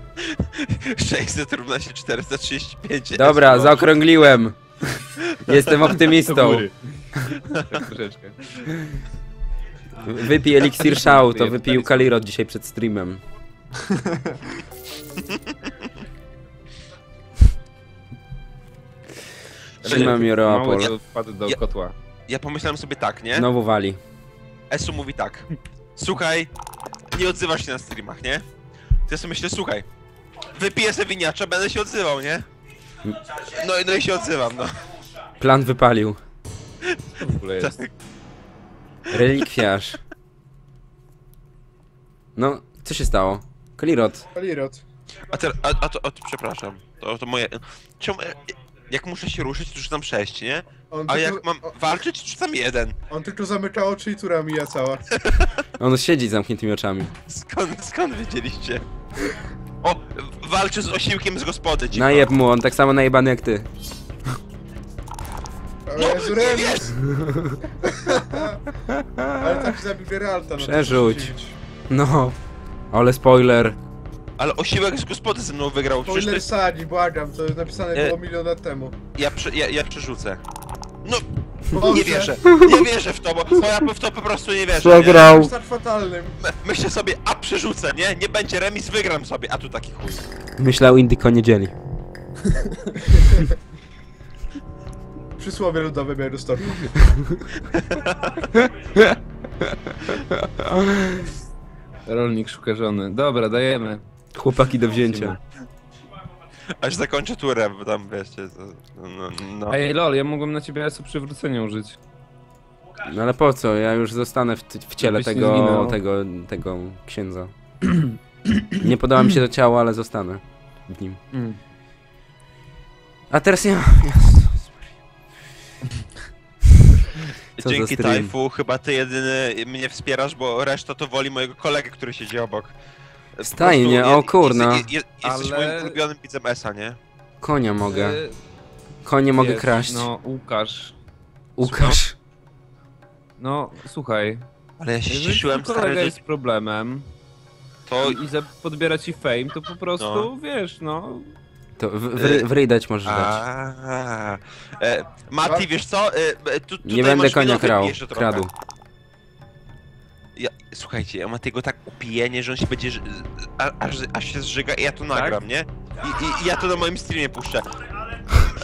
600 równa się 435. Dobra, Jest, zaokrągliłem. Jestem optymistą. Tak troszeczkę. Wypij eliksir szału, to wypił Kalirot dzisiaj przed streamem. Mało wpadł do Ja- kotła. Ja pomyślałem sobie tak, nie? Znowu wali. Esu mówi tak. Słuchaj, nie odzywasz się na streamach, nie? To ja sobie myślę, słuchaj. Wypiję sobie winiacza, będę się odzywał, nie? No, i- no i się odzywam, no. Plan wypalił. W ogóle jest? Relikwiarz. No, co się stało? Klirot. Palirot. A, a, a to, a to, przepraszam, to, to moje... Czemu, jak muszę się ruszyć, to rzucam 6, nie? On A tylko, jak mam o- walczyć, to rzucam 1. On tylko zamyka oczy i tura mija cała. On siedzi z zamkniętymi oczami. Skąd, skąd wiedzieliście? O, walczy z osiłkiem z gospody, cicho. Najeb mu, on tak samo najebany jak ty. O No, Jezu, nie remis! wiesz! Ale tak zabił Geralta. No to Przerzuć. muszę się dziwić. No. Ale spoiler. Ale osiłek z gospody ze mną wygrał, przecież to Spoiler jest... sadzi, błagam, to napisane E. było milion lat temu. Ja, prze, ja, ja przerzucę. No, Boże, nie wierzę, nie wierzę w to, bo, bo ja w to po prostu nie wierzę, nie? Przegrał. Tak fatalnym. My- Myślę sobie, a przerzucę, nie? Nie będzie remis, wygram sobie, a tu taki chuj. Myślał Indyko niedzieli. Przysłowie ludowe Białystorku. Rolnik szuka żony. Dobra, dajemy. Chłopaki do wzięcia. Aż zakończę turę, bo tam wiecie, to, no, no. Ej, lol, ja mogłem na ciebie SO przywrócenia użyć. No ale po co? Ja już zostanę w, w ciele Żebyś nie tego, zginął. tego, tego księdza. Nie podoba mi się to ciało, ale zostanę w nim. Mm. A teraz ja. Co za Dzięki stream. Tajfu, chyba ty jedyny mnie wspierasz, bo reszta to woli mojego kolegę, który siedzi obok. Stajnie, prostu o kurna. Je, je, jesteś Ale- moim ulubionym widzem Esa, nie? Konia mogę. E, Konie mogę wiesz, kraść. No, Łukasz. Łukasz. No, słuchaj. Ale ja się Jeżeli cieszyłem, twój stary, kolega że jest problemem to... i za, podbiera ci fame, to po prostu, No. wiesz, no... To w, w, w ryj dać możesz dać. E, Mati, wiesz co? E, e, tu, tutaj Nie będę masz konia krał, jeszcze trochę. kradł. Ja, słuchajcie, ja Matiego tak upiję, nie, że on się będzie... A, aż, aż się zżyga i ja to nagram, nie? I, i, I ja to na moim streamie puszczę. Ale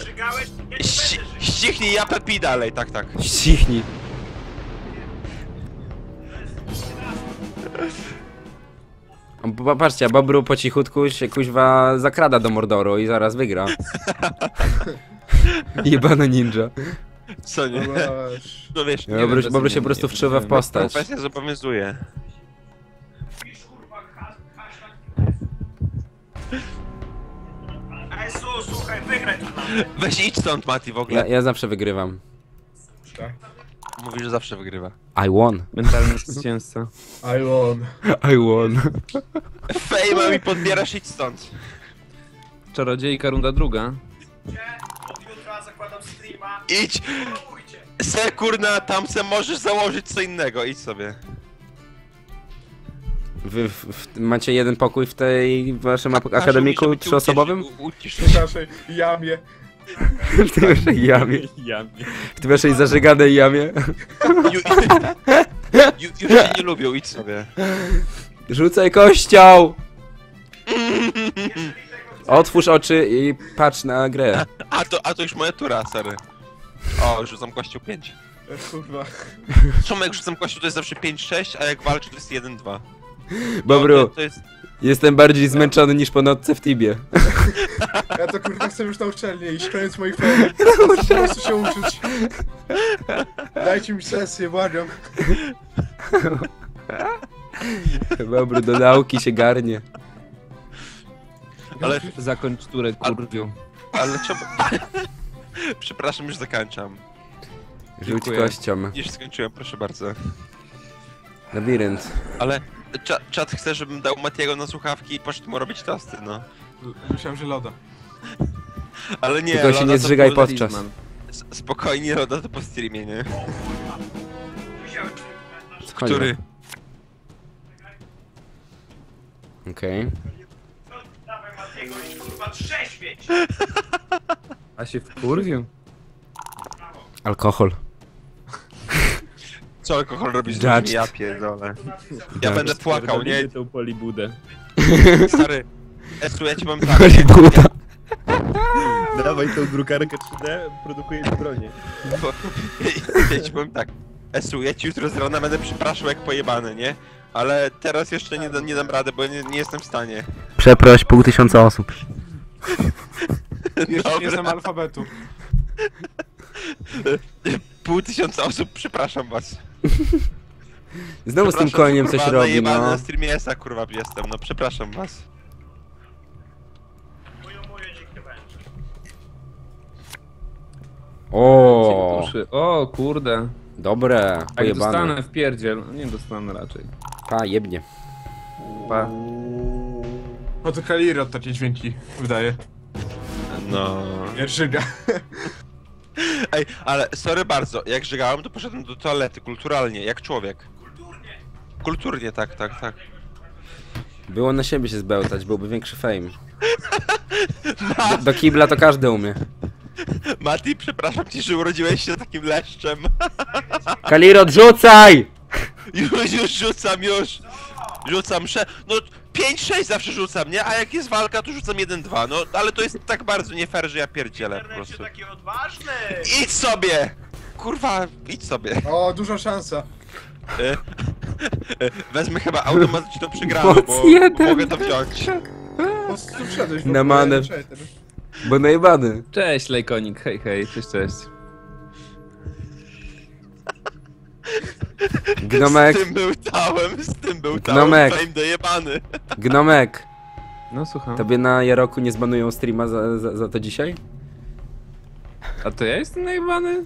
żygałeś? Ja Ści, ścichnij japę pi dalej, tak, tak. Ścichnij. Patrzcie, a Bobru po cichutku się kuźwa zakrada do Mordoru i zaraz wygra. Jebana ninja. Co nie? No masz. Wiesz, nie Bobru, wiem, się nie- po prostu nie- wczuwa w postać. profesja zobowiązuje. Ej, su, słuchaj, wygraj. Weź idź stąd, Mati, w Ja, ogóle. ja zawsze wygrywam. Tak. Mówi, że zawsze wygrywa. I won. Mentalny zwycięzca. I won. I won. Fejma mi podbierasz, idź stąd. Czarodziejka, runda druga. Idź! Se kurna, tam se możesz założyć co innego, idź sobie. Wy w, w, macie jeden pokój w tej waszym ak- Każą mi, akademiku trzyosobowym? W naszej jamie. W tej waszej jamie. W tej waszej zażyganej jamie. Ju, ju, już się nie lubią, idź sobie. Rzucaj kością! Otwórz oczy i patrz na grę. A to, a to już moja tura, sorry. O, rzucam kościół 5. E, Kurwa. Czemu jak rzucam kościół to jest zawsze 5-6, a jak walczy to jest 1-2. Bobru, to, to jest... jestem bardziej zmęczony niż po nocce w Tibie. Ja to kurwa chcę już na uczelnię iść, koniec moich fejmów. Po prostu się uczyć. Dajcie mi sesję, błagam. Bobru, do nauki się garnie. Ale, Zakończ turę, kurwiu. ale czemu... Przepraszam, już zakończam. Rzuć Dziękuję. kością. Już skończyłem, proszę bardzo. Labirynt. Ale cza, czat chce, żebym dał Matiego na słuchawki i poszedł mu robić tosty, no. Myślałem, że loda. Ale nie, Tylko się Loda nie to zżygaj był- podczas. S- Spokojnie, Roda to po streamie, nie? Który? Okej. Dawaj Matiego i kurwa trzeźwieć. A się wkurwił? Alkohol. Co alkohol robi z Judged. ludźmi? Ja pierdolę. Ja będę płakał, nie? tą polibudę. Stary. Esu, ja ci powiem tak. Hollywood. Dawaj tą drukarkę 3D, produkuje bronię. Bo, ja ci powiem tak. Esu, ja ci jutro z rana będę przepraszał jak pojebany, nie? Ale teraz jeszcze nie, da- nie dam rady, bo nie, nie jestem w stanie. Przeproś pół tysiąca osób. Jeszcze nie znam alfabetu. Pół tysiąca osób, przepraszam was. Znowu z tym Przepraszam, koniem kurwa, coś robi, najebany no. na streamie Esa, kurwa, jestem, no przepraszam was. O, Duszy. O kurde. dobre, Jak pojebane. dostanę w pierdziel. No nie dostanę raczej. Pa, jebnie. Pa. No to Kalirot takie dźwięki wydaje. No. Żyga. Ej, ale sorry bardzo, jak żegałem, to poszedłem do toalety, kulturalnie, jak człowiek. Kulturnie. Kulturnie, tak, tak, tak. Było na siebie się zbełtać, byłby większy fame. Do, do kibla to każdy umie. Mati, przepraszam cię, że urodziłeś się takim leszczem. Kalirot, rzucaj! Już, już rzucam, już. Rzucam, sze... no 5-6 zawsze rzucam, nie? A jak jest walka, to rzucam 1-2, no ale to jest tak bardzo nie fair, że ja pierdzielę po prostu. taki odważny. Idź sobie! Kurwa, idź sobie. O, duża szansa. E, e, Wezmę chyba automatyczną przegraną, Moc bo, bo jeden. mogę to wziąć. Po prostu wszedłeś w Na ogóle, manewr. ten- Bo najebany. Cześć Lejkonik, hej hej, cześć cześć. Gnomek, Z tym był tałem, z tym był Gnomek. tałem, fame dojebany. gnomek. No słucham. Tobie na Jaroku nie zbanują streama za, za, za to dzisiaj? A to ja jestem najebany?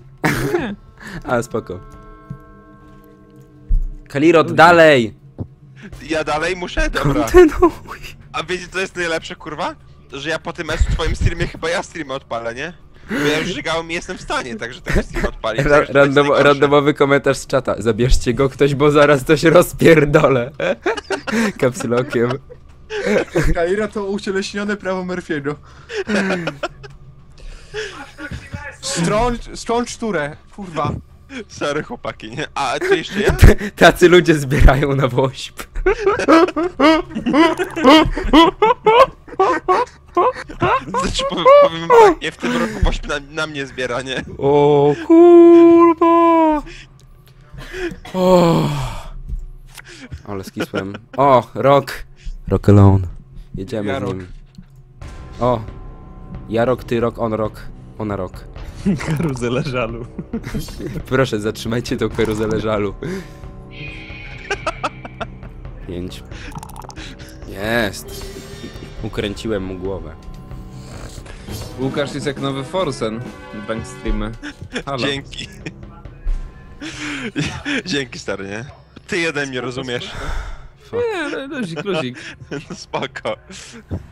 Nie. A, spoko. Kalirot, dalej! Ja dalej muszę, dobra. Kontynuuj. A wiecie co jest najlepsze, kurwa? Że ja po tym S twoim streamie chyba ja streamę odpalę, nie? Bo ja już żygałem i jestem w stanie, także tego stream odpalić. Ra także to jest random randomowy komentarz z czata. Zabierzcie go ktoś, bo zaraz coś rozpierdolę. Kapslokiem. Kalira to ucieleśnione prawo Murphy'ego. Strącz, strącz turę, kurwa. Sorry chłopaki, nie? A co jeszcze ja? Tacy ludzie zbierają na wośp. Znaczy powiem, powiem tak, nie w tym roku właśnie na, na mnie zbiera, nie? O kurwa! O. Ale skisłem. O, rok. Rock alone. Jedziemy Ja z rock. nim. O. Ja rok, ty rok, on rok. Ona rok. Karuzela żalu. Proszę, zatrzymajcie tą karuzelę żalu. Pięć. Jest. Ukręciłem mu głowę. Łukasz jest jak nowy Forsen. Bank streamy. Halo. Dzięki. Dzięki stary, nie? Ty jeden mnie rozumiesz. Nie, no, luzik, luzik. Spoko.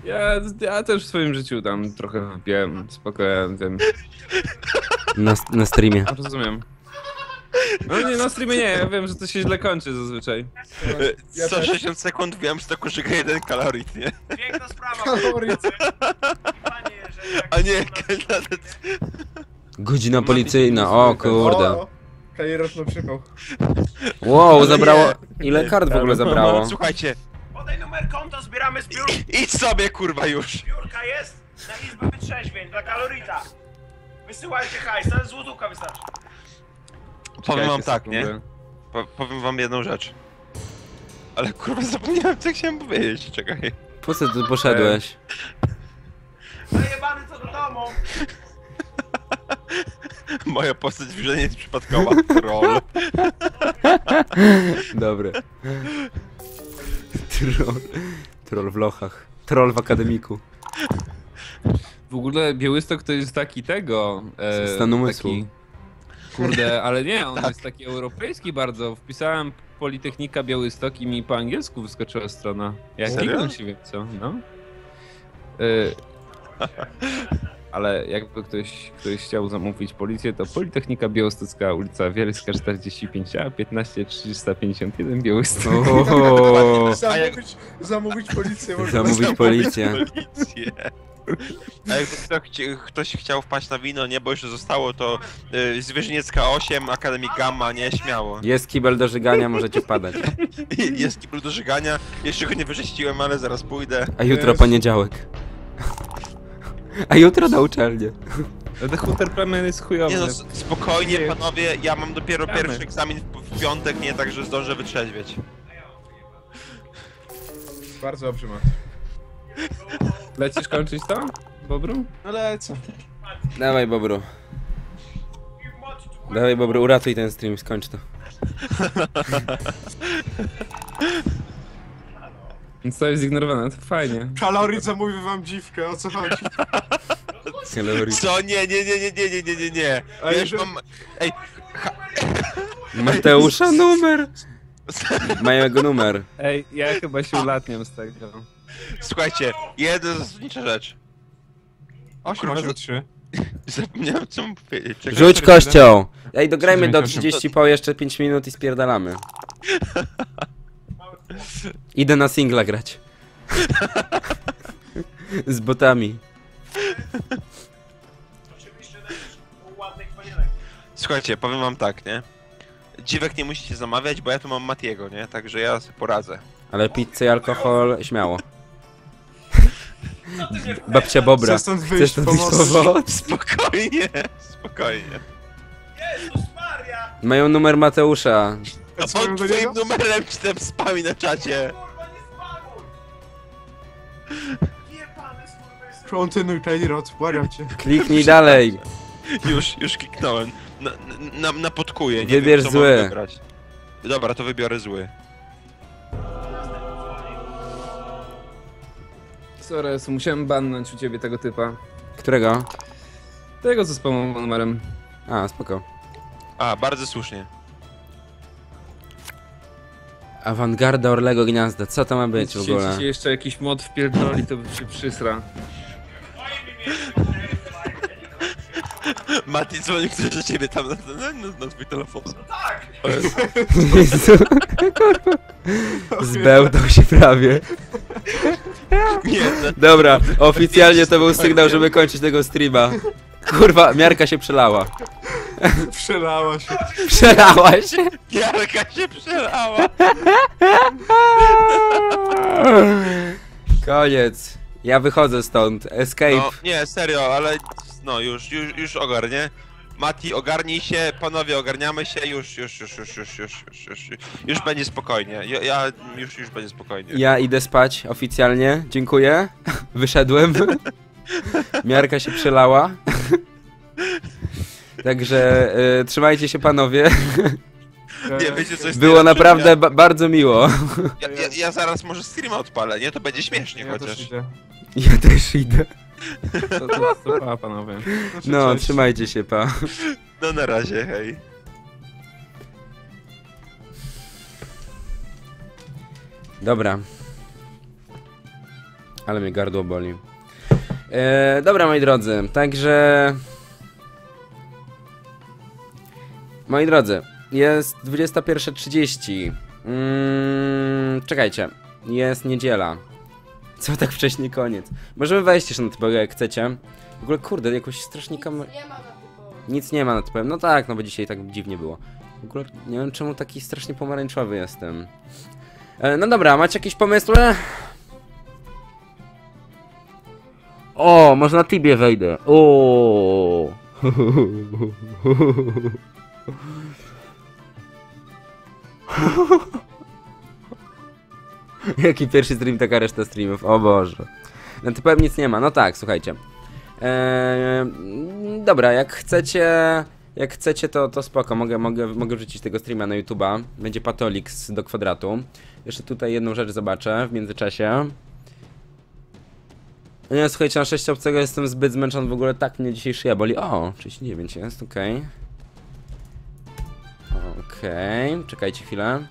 Ja, ja też w swoim życiu tam trochę wypiłem, spoko, ja wiem. Na, na streamie. Rozumiem. No nie, na streamie nie, ja wiem, że to się źle kończy zazwyczaj. Ja 160 sekund wiem, że to koszyka jeden kalorit, nie? Piękna sprawa. Kaloryt. Panie, że jak... A nie, kandydat. Godzina policyjna, o kurde. O, Kalirot ma przypał. Wow, zabrało... Ile kart w ogóle zabrało? Słuchajcie, Podaj numer konta, zbieramy z piór... idź sobie kurwa już. Piórka jest na izbę wytrzeźwień dla kalorita. Wysyłajcie hajs, ale złotówka wystarczy. Powiem wam tak, nie? Po, powiem wam jedną rzecz. Ale kurwa zapomniałem co chciałem powiedzieć, czekaj. Po co ty poszedłeś? Zajebany co do domu. Moja postać w grze nie jest przypadkowa. Troll. Dobre. Troll. Troll w lochach. Troll w akademiku. W ogóle Białystok to jest taki tego... E, Stan umysłu. Taki, kurde, ale nie, on jest taki europejski bardzo. Wpisałem Politechnika Białystok i mi po angielsku wyskoczyła strona. Serio? kliknąć się wie co, no. E, ale jakby ktoś, ktoś chciał zamówić policję, to Politechnika Białostocka, ulica Wielska 45A, 15 351 Białystok. O, Zamówić, zamówić policję. może Zamówić policję. Policję. A jakby kto chci- ktoś chciał wpaść na wino, nie, bo jeszcze zostało to y, Zwierzyniecka 8, Akademik Gamma, nie, śmiało. Jest kibel do żygania, możecie padać. I- Jest kibel do żygania, jeszcze go nie wyczyściłem, ale zaraz pójdę. A jutro poniedziałek. A jutro na uczelnię. Ten Hunterplemen jest chujowy. Nie no, spokojnie Nie. panowie, ja mam dopiero Gramy. pierwszy egzamin w, piątek, nie, także zdążę wytrzeźwieć. Bardzo dobrze ma. Lecisz kończyć to, Bobru? No lecę. Dawaj, Bobru. Dawaj, Bobru, uratuj ten stream, skończ to. Więc to jest zignorowane, to fajnie. Kalorit zamówił wam dziwkę, o co chodzi? Co? Nie, nie, nie, nie, nie, nie, nie, nie, nie. Ja już jeżeli- mam... Ej, Mateusza numer! Mają jego numer. Ej, ja chyba się ulatniam z tego. słuchajcie, jedna zasadnicza rzecz. 883. Zapomniałem co mu powiedzieć. Czekaj. Rzuć kością! Ej, dograjmy do 30 po jeszcze 5 minut i spierdalamy. Idę na singla grać. Z botami. Słuchajcie, powiem wam tak, nie? Dziwek nie musicie zamawiać, bo ja tu mam Matiego, nie? Także ja sobie poradzę. Ale pizzę i alkohol śmiało. Babcia Bobra. Chcę stąd Chcesz wyjść, to wyjść pomocy. pomoc? Spokojnie, spokojnie. Jezus Maria! Mają numer Mateusza. A do twoim niego? numerem ci tam spami na czacie. Kontynuuj, Kairot, błagam cię. Kliknij dalej. Już, już kliknąłem. Na, na, na podkuję, nie Wybierz wiem, co zły. mam wybrać. Dobra, to wybiorę zły. Sorry, musiałem bannąć u ciebie tego typa. Którego? Tego, co spamował numerem. A, spoko. A, bardzo słusznie. Awangarda Orlego Gniazda. Co to ma być w Jeśli ogóle? ci jeszcze jakiś mod wpierdoli, to się przysra. Mati dzwonił ktoś do ciebie tam na, na, na, na twój telefon. Tak! Jezu. Zbełtał się prawie. Nie, Dobra, oficjalnie to był sygnał, żeby kończyć tego streama. Kurwa, miarka się przelała. Przelała się. Przelała się. Jarka się przelała. Koniec. Ja wychodzę stąd. Escape. No, nie, serio, ale no już, już, już ogarnie. Mati, ogarnij się, panowie, ogarniamy się, już, już, już, już, już, już, już, już, już, będzie spokojnie. Ja, ja już, już będzie spokojnie. Ja idę spać oficjalnie. Dziękuję. Wyszedłem. Miarka się przelała. Także y, trzymajcie się panowie. Nie, wiecie co jest Było naprawdę ba bardzo miło. Ja, ja, ja zaraz może streama odpalę, nie? To będzie śmiesznie Ja też chociaż. idę. Ja też idę. To, to, to pa, panowie. Znaczy, No, cześć. trzymajcie się, pa. No na razie, hej. Dobra. Ale mnie gardło boli. E, dobra, moi drodzy, także... Moi drodzy, jest 21.30. Mm, czekajcie, jest niedziela. Co tak wcześnie koniec? Możemy wejść jeszcze na typo, jak chcecie. W ogóle, kurde, jakoś strasznie kamer... Nie ma na typowo. Nic nie ma na typem. No tak, no bo dzisiaj tak dziwnie było. W ogóle nie wiem czemu taki strasznie pomarańczowy jestem. E, no dobra, macie jakieś pomysły? O, może na Tibie wejdę. O. Jaki pierwszy stream, taka reszta streamów. O Boże. Na typem nic nie ma. No tak, słuchajcie. Eee, dobra, jak chcecie, jak chcecie to, to spoko, mogę, mogę, mogę wrzucić tego streama na YouTube'a. Będzie Patolix do kwadratu. Jeszcze tutaj jedną rzecz zobaczę w międzyczasie. Nie, słuchajcie, na 6 obcego jestem zbyt zmęczony, w ogóle tak mnie dzisiaj szyja boli. O, 39 jest, okej. Okej, czekajcie chwilę.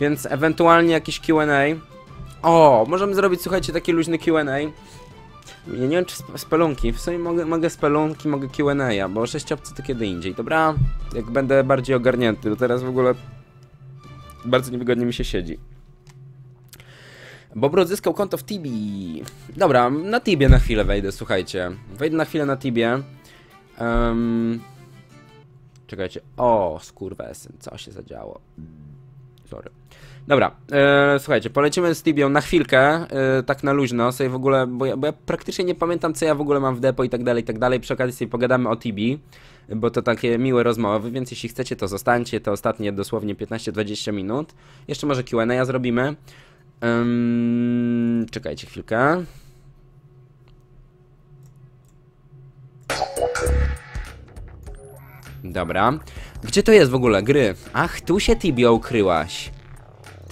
Więc ewentualnie jakiś Q&A. O, możemy zrobić, słuchajcie, taki luźny Q&A. Ja nie wiem czy sp- spelunki, w sumie mogę, mogę spelunki, mogę Q&A, bo sześciobcy to kiedy indziej, dobra? Jak będę bardziej ogarnięty, bo teraz w ogóle bardzo niewygodnie mi się siedzi. Bobro odzyskał konto w Tibi. Dobra, na Tibie na chwilę wejdę, słuchajcie. Wejdę na chwilę na Tibie. Um, czekajcie, o skurwesyn, co się zadziało? Sorry. Dobra, e, słuchajcie, polecimy z Tibią na chwilkę, e, tak na luźno, sobie w ogóle, bo ja, bo ja praktycznie nie pamiętam, co ja w ogóle mam w depo i tak dalej, i tak dalej. Przy okazji sobie pogadamy o Tibi, bo to takie miłe rozmowy, więc jeśli chcecie, to zostańcie, to ostatnie dosłownie 15-20 minut. Jeszcze może Q&A zrobimy. Czekajcie chwilkę. Dobra. Gdzie to jest w ogóle? Gry. Ach, tu się Tibio ukryłaś.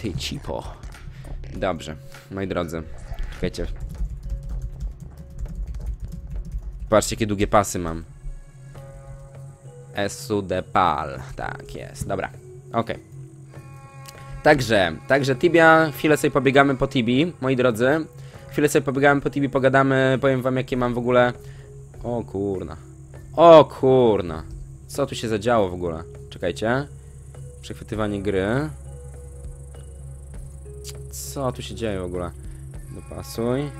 Ty cipo. Dobrze, moi drodzy. Czekajcie. Patrzcie, jakie długie pasy mam. Esudepal. Tak jest, dobra. Okej. Także, także Tibia, chwilę sobie pobiegamy po Tibi, moi drodzy. Chwilę sobie pobiegamy po Tibi, pogadamy, powiem wam jakie mam w ogóle... O kurna. O kurna. Co tu się zadziało w ogóle? Czekajcie. Przechwytywanie gry. Co tu się dzieje w ogóle? Dopasuj.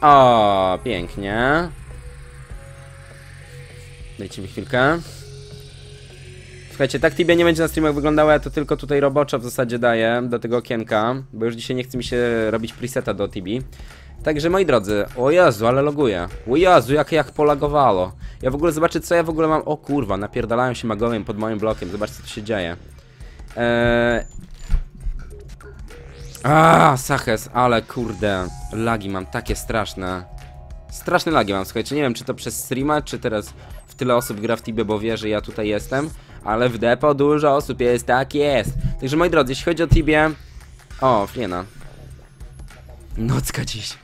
O, pięknie. Dajcie mi chwilkę. Słuchajcie, tak Tibia nie będzie na streamach wyglądała, ja to tylko tutaj roboczo w zasadzie daję do tego okienka, bo już dzisiaj nie chce mi się robić preseta do Tibi. Także moi drodzy, o Jezu, ale loguję. O Jezu, jak, jak polagowało. Ja w ogóle zobaczę co ja w ogóle mam. O kurwa, napierdalają się magowiem pod moim blokiem. Zobaczcie co tu się dzieje. Eee... A, Saches, ale kurde, lagi mam takie straszne. Straszne lagi mam, słuchajcie, nie wiem czy to przez streama, czy teraz w tyle osób gra w Tibie, bo wie, że ja tutaj jestem, ale w depo dużo osób jest, tak jest. Także moi drodzy, jeśli chodzi o Tibie... O, Fliena. Nocka dziś.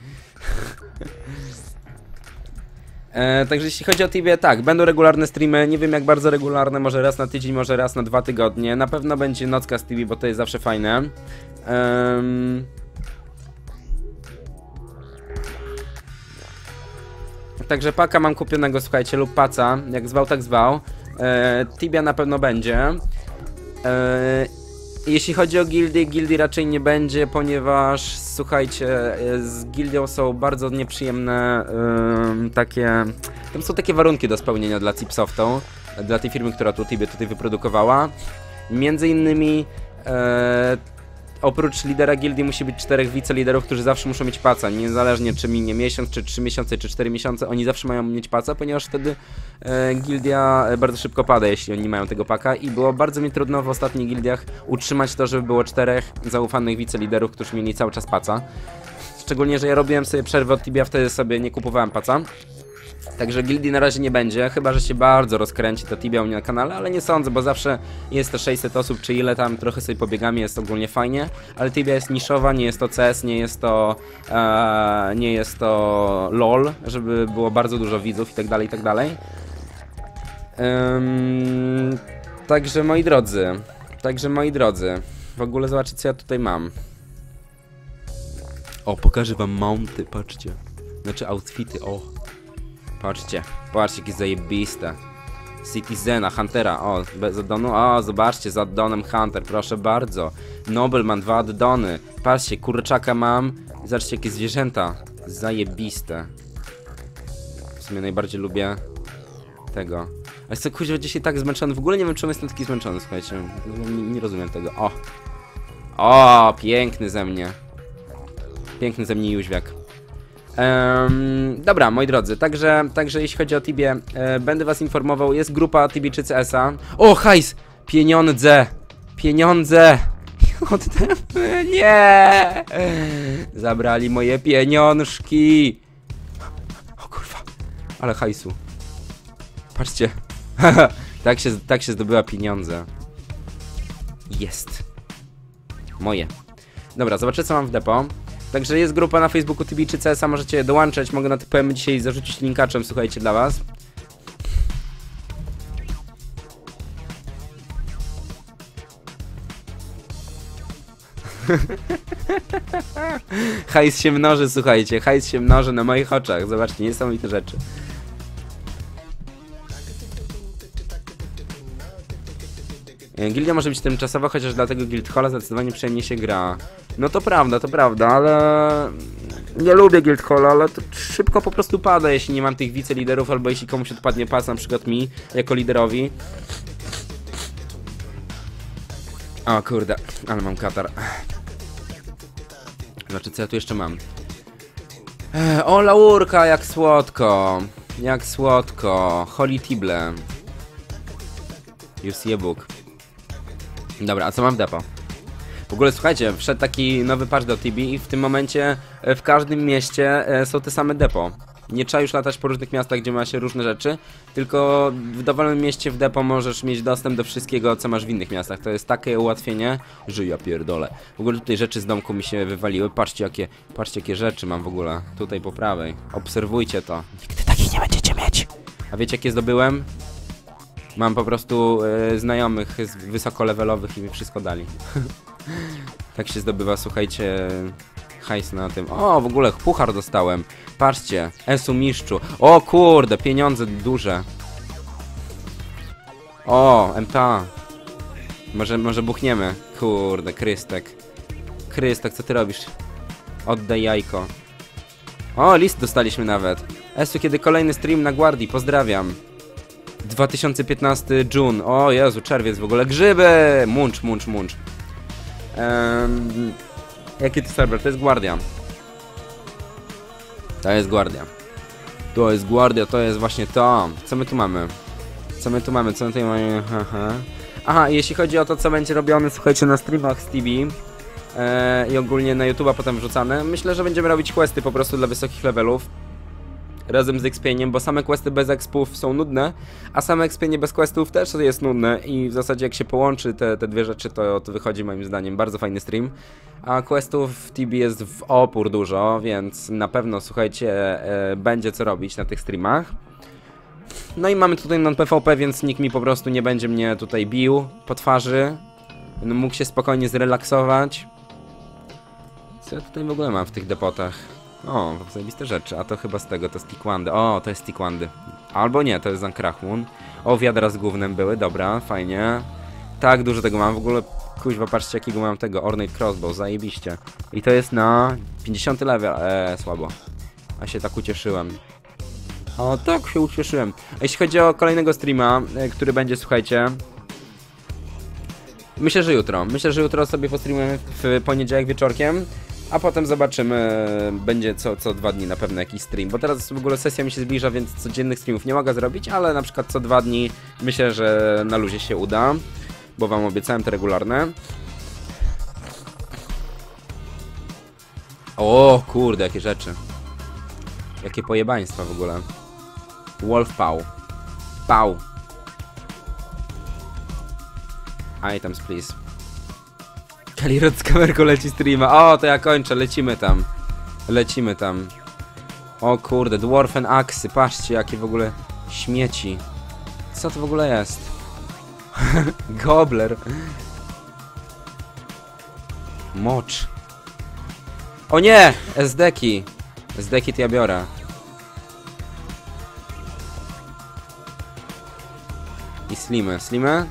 E, także jeśli chodzi o Tibie, tak, będą regularne streamy, nie wiem jak bardzo regularne, może raz na tydzień, może raz na dwa tygodnie. Na pewno będzie nocka z Tibi, bo to jest zawsze fajne. Także paka mam kupionego, słuchajcie, lub paca, jak zwał, tak zwał. E, Tibia na pewno będzie. E, jeśli chodzi o gildy, gildy raczej nie będzie, ponieważ słuchajcie, e, z gildią są bardzo nieprzyjemne em, takie... Tam są takie warunki do spełnienia dla Cipsoftą, dla tej firmy, która tu Tibie tutaj wyprodukowała. Między innymi e, oprócz lidera gildii musi być czterech wiceliderów, którzy zawsze muszą mieć paca, niezależnie czy minie miesiąc, czy trzy miesiące, czy cztery miesiące, oni zawsze mają mieć paca, ponieważ wtedy e, gildia e, bardzo szybko pada, jeśli oni mają tego paka i było bardzo mi trudno w ostatnich gildiach utrzymać to, żeby było czterech zaufanych wiceliderów, którzy mieli cały czas paca. Szczególnie, że ja robiłem sobie przerwę od Tibia, wtedy sobie nie kupowałem paca. Także gildii na razie nie będzie, chyba że się bardzo rozkręci to Tibia u mnie na kanale, ale nie sądzę, bo zawsze jest to 600 osób, czy ile tam, trochę sobie pobiegamy, jest ogólnie fajnie, ale Tibia jest niszowa, nie jest to CS, nie jest to e, nie jest to LOL, żeby było bardzo dużo widzów i tak dalej, i tak dalej. Także moi drodzy, także moi drodzy, w ogóle zobaczcie co ja tutaj mam. O, pokażę wam mounty, patrzcie. Znaczy outfity, o. Patrzcie, patrzcie jakie zajebiste. Citizena, Huntera, o, bez addonu, o, zobaczcie, z addonem Hunter, proszę bardzo. Nobleman, dwa addony. Patrzcie, kurczaka mam. Zobaczcie, jakie zwierzęta. Zajebiste. W sumie najbardziej lubię tego. Ale co, kurczę, dzisiaj tak zmęczony, w ogóle nie wiem, czemu jestem taki zmęczony, słuchajcie. Nie, nie rozumiem tego, o. O, piękny ze mnie. Piękny ze mnie Jóźwiak. Em, dobra, moi drodzy, także, także jeśli chodzi o Tibie, e, będę was informował, jest grupa Tibijczycy SA. O, hajs! Pieniądze! Pieniądze! Oddamy, nie! Zabrali moje pieniążki! O kurwa, ale hajsu. Patrzcie. tak, się, tak się zdobyła pieniądze. Jest. Moje. Dobra, zobaczę co mam w depo. Także jest grupa na Facebooku Tibijczy CS-a, możecie dołączać, mogę na TPM dzisiaj zarzucić linkaczem, słuchajcie, dla was. hajs się mnoży, słuchajcie, hajs się mnoży na moich oczach, zobaczcie, niesamowite rzeczy. Gildia może być tymczasowa, chociaż dlatego Guildhalla zdecydowanie przyjemnie się gra. No to prawda, to prawda, ale... Nie lubię Guildhalla, ale to szybko po prostu pada, jeśli nie mam tych wiceliderów, albo jeśli komuś odpadnie pas, na przykład mi, jako liderowi. O kurde, ale mam katar. Znaczy, co ja tu jeszcze mam? E, O, laurka, jak słodko. Jak słodko. Holy Tible. Use e-book. Dobra, a co mam w depo? W ogóle słuchajcie, wszedł taki nowy patch do TB i w tym momencie e, w każdym mieście e, są te same depo. Nie trzeba już latać po różnych miastach, gdzie ma się różne rzeczy, tylko w dowolnym mieście w depo możesz mieć dostęp do wszystkiego, co masz w innych miastach. To jest takie ułatwienie, że ja pierdolę. W ogóle tutaj rzeczy z domku mi się wywaliły. Patrzcie jakie, patrzcie jakie rzeczy mam w ogóle. Tutaj po prawej. Obserwujcie to. Nigdy takich nie będziecie mieć. A wiecie jakie zdobyłem? Mam po prostu e, znajomych z wysokolevelowych i mi wszystko dali. tak się zdobywa, słuchajcie, hajs na tym. O, w ogóle puchar dostałem. Patrzcie, Esu Mistrzu. O kurde, pieniądze duże. O, MTA. Może, może buchniemy. Kurde, Krystek. Krystek, co ty robisz? Oddaj jajko. O, list dostaliśmy nawet. Esu, kiedy kolejny stream na Guardii, pozdrawiam. 2015 June. O Jezu, czerwiec w ogóle. Grzyby! Muncz, muncz, muncz. Um, jaki to serwer? To jest Guardia. To jest Guardia. To jest Guardia, to jest właśnie to. Co my tu mamy? Co my tu mamy? Co my tutaj mamy? Aha. Aha, jeśli chodzi o to, co będzie robione, słuchajcie, na streamach z TV e, i ogólnie na YouTube'a potem wrzucane, myślę, że będziemy robić questy po prostu dla wysokich levelów razem z expieniem, bo same questy bez expów są nudne, a same expienie bez questów też jest nudne i w zasadzie jak się połączy te, te dwie rzeczy, to, to wychodzi moim zdaniem bardzo fajny stream. A questów w TB jest w opór dużo, więc na pewno słuchajcie, e, będzie co robić na tych streamach. No i mamy tutaj non-PvP, więc nikt mi po prostu nie będzie mnie tutaj bił po twarzy. Mógł się spokojnie zrelaksować. Co ja tutaj w ogóle mam w tych depotach? O, zajebiste rzeczy, a to chyba z tego, to z Tikwandy. O, to jest Tikwandy. Albo nie, to jest Zankrachmun. O, wiadra z gównem były, dobra, fajnie. Tak, dużo tego mam, w ogóle, kuźwa, patrzcie jakiego mam tego, Ornate Crossbow, zajebiście. I to jest na 50 level, eee, słabo. A się tak ucieszyłem. O, tak się ucieszyłem. A jeśli chodzi o kolejnego streama, e, który będzie, słuchajcie... Myślę, że jutro. Myślę, że jutro sobie postreamujemy w poniedziałek wieczorkiem. A potem zobaczymy, będzie co, co dwa dni na pewno jakiś stream, bo teraz w ogóle sesja mi się zbliża, więc codziennych streamów nie mogę zrobić, ale na przykład co dwa dni myślę, że na luzie się uda, bo wam obiecałem te regularne. O kurde, jakie rzeczy. Jakie pojebaństwa w ogóle. Wolf Pau. Pau. Items please. Kalirot z kamerką leci streama. O, to ja kończę, lecimy tam. Lecimy tam. O kurde, Dwarfen Axy, patrzcie jakie w ogóle śmieci. Co to w ogóle jest? Gobler. Mocz. O nie! SD-ki. SD-ki to ja biorę. I slimy. Slimy?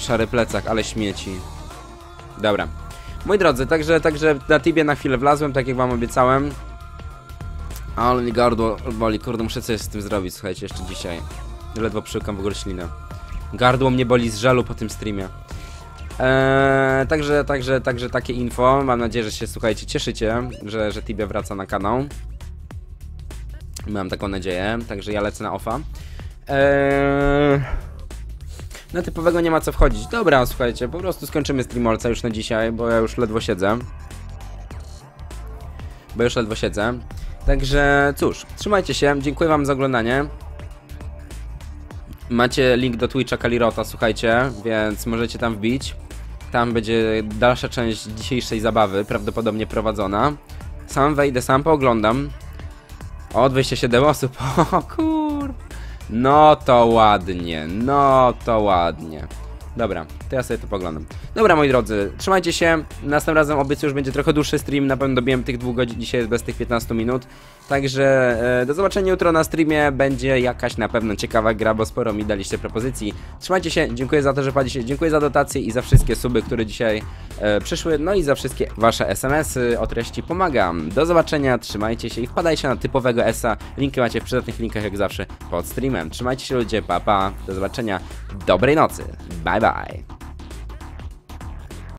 Szary plecak, ale śmieci. Dobra. Moi drodzy, także, także na Tibie na chwilę wlazłem, tak jak wam obiecałem. Ale mi gardło boli, kurde, muszę coś z tym zrobić, słuchajcie, jeszcze dzisiaj. Ledwo przyłkam w ogóle ślinę. Gardło mnie boli z żalu po tym streamie. Eee, także, także, także takie info. Mam nadzieję, że się, słuchajcie, cieszycie, że, że Tibia wraca na kanał. Mam taką nadzieję, także ja lecę na offa. Eee... Na typowego nie ma co wchodzić. Dobra, słuchajcie, po prostu skończymy streamolca już na dzisiaj, bo ja już ledwo siedzę. Bo już ledwo siedzę. Także cóż, trzymajcie się, dziękuję wam za oglądanie. Macie link do Twitcha Kalirota, słuchajcie, więc możecie tam wbić. Tam będzie dalsza część dzisiejszej zabawy, prawdopodobnie prowadzona. Sam wejdę, sam pooglądam. O, 27 osób, o kur... No to ładnie, no to ładnie. Dobra, to ja sobie to poglądam. Dobra, moi drodzy, trzymajcie się. Następnym razem obiecuję, już będzie trochę dłuższy stream. Na pewno dobiłem tych dwóch godzin, dzisiaj bez tych 15 minut. Także e, do zobaczenia jutro na streamie. Będzie jakaś na pewno ciekawa gra, bo sporo mi daliście propozycji. Trzymajcie się, dziękuję za to, że paliście, dziękuję za dotacje i za wszystkie suby, które dzisiaj e, przyszły. No i za wszystkie wasze SMS-y o treści pomagam. Do zobaczenia, trzymajcie się i wpadajcie na typowego ESA. Linki macie w przydatnych linkach jak zawsze pod streamem. Trzymajcie się ludzie, pa pa, do zobaczenia, dobrej nocy, bye bye.